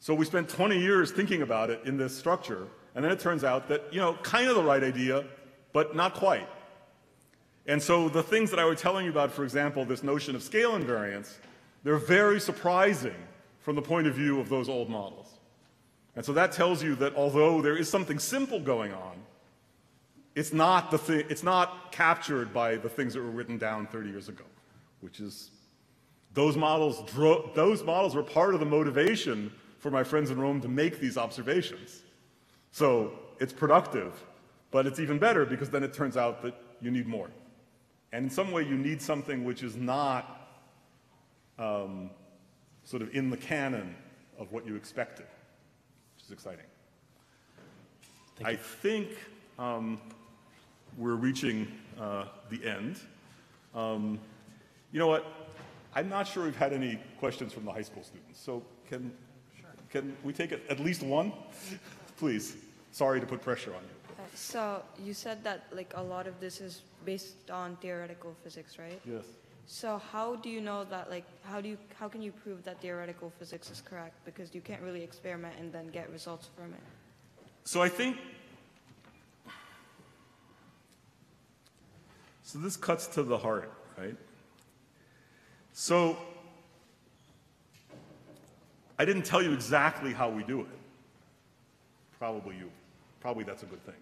So we spent 20 years thinking about it in this structure, and then it turns out that, you know, kind of the right idea, but not quite. And so the things that I was telling you about, for example, this notion of scale invariance, they're very surprising from the point of view of those old models. And so that tells you that although there is something simple going on, it's not, the thi- it's not captured by the things that were written down 30 years ago, which is those models, dro- those models were part of the motivation for my friends in Rome to make these observations. So it's productive, but it's even better because then it turns out that you need more. And in some way, you need something which is not um, sort of in the canon of what you expected, which is exciting. I think um, we're reaching uh, the end. Um, you know what? I'm not sure we've had any questions from the high school students. So can, can we take at least one? Please. Sorry to put pressure on you. Uh, So you said that like a lot of this is based on theoretical physics, right? Yes. So how do you know that like how do you how can you prove that theoretical physics is correct because you can't really experiment and then get results from it? So I think. So this cuts to the heart, right? So I didn't tell you exactly how we do it. Probably you. Probably that's a good thing.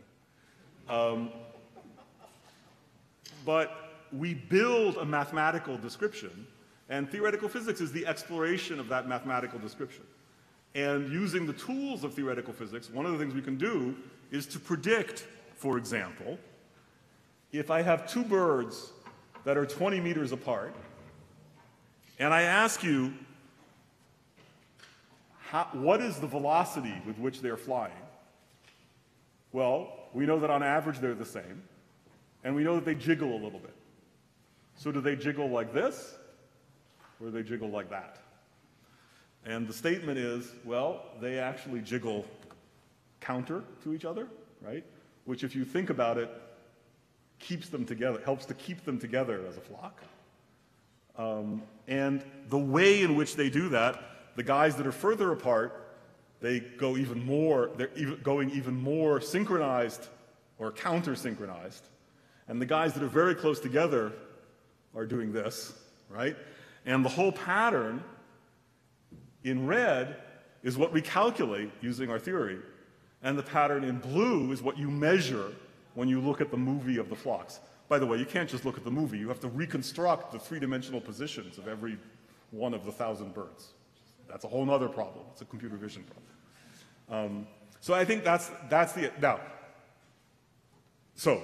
Um, but we build a mathematical description, and theoretical physics is the exploration of that mathematical description. And using the tools of theoretical physics, one of the things we can do is to predict, for example, if I have two birds that are 20 meters apart, and I ask you, how, what is the velocity with which they're flying? Well, we know that on average they're the same, and we know that they jiggle a little bit. So do they jiggle like this, or do they jiggle like that? And the statement is, well, they actually jiggle counter to each other, right? Which, if you think about it, keeps them together, helps to keep them together as a flock. Um, and the way in which they do that, the guys that are further apart, they go even more, they're even going even more synchronized or counter synchronized. And the guys that are very close together are doing this, right? And the whole pattern in red is what we calculate using our theory. And the pattern in blue is what you measure when you look at the movie of the flocks. By the way, you can't just look at the movie, you have to reconstruct the three dimensional positions of every one of the thousand birds. That's a whole other problem. It's a computer vision problem. Um, so I think that's, that's the. Now, so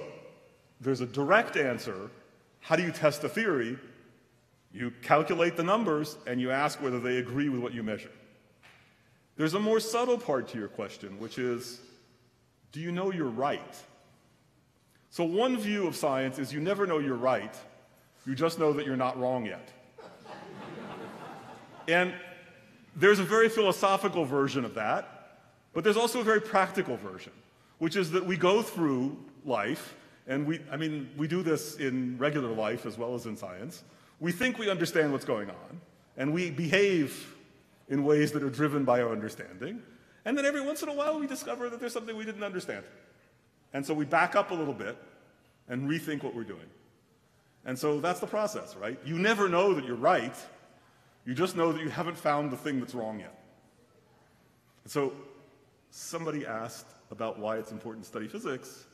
there's a direct answer. How do you test a theory? You calculate the numbers and you ask whether they agree with what you measure. There's a more subtle part to your question, which is do you know you're right? So, one view of science is you never know you're right, you just know that you're not wrong yet. [laughs] and there's a very philosophical version of that, but there's also a very practical version, which is that we go through life, and we, I mean, we do this in regular life as well as in science. We think we understand what's going on, and we behave in ways that are driven by our understanding. And then every once in a while, we discover that there's something we didn't understand. And so we back up a little bit and rethink what we're doing. And so that's the process, right? You never know that you're right. You just know that you haven't found the thing that's wrong yet. And so somebody asked about why it's important to study physics.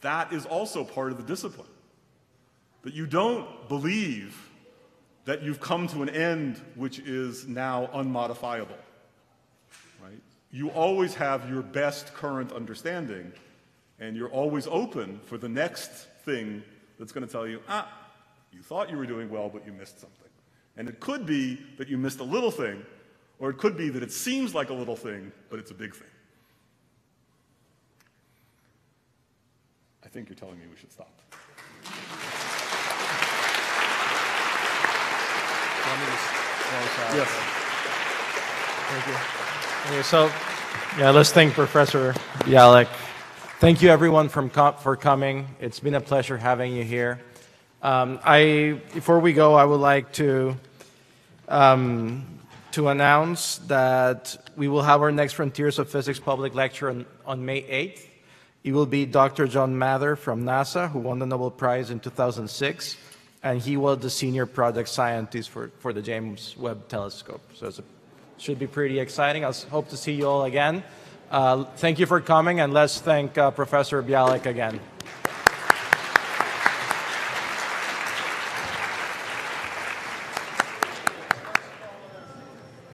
That is also part of the discipline. That you don't believe that you've come to an end which is now unmodifiable. Right? You always have your best current understanding, and you're always open for the next thing that's going to tell you, ah, You thought you were doing well, but you missed something. And it could be that you missed a little thing, or it could be that it seems like a little thing, but it's a big thing. Think you're telling me we should stop. Yes. Thank you. Okay, so, yeah, let's thank Professor Bialek. Thank you, everyone, from com- for coming. It's been a pleasure having you here. Um, I, before we go, I would like to um, to announce that we will have our next Frontiers of Physics public lecture on, on May 8th. It will be Dr. John Mather from NASA, who won the Nobel Prize in 2006, and he was the senior project scientist for, for the James Webb Telescope. So it should be pretty exciting. I hope to see you all again. Uh, thank you for coming, and let's thank uh, Professor Bialek again.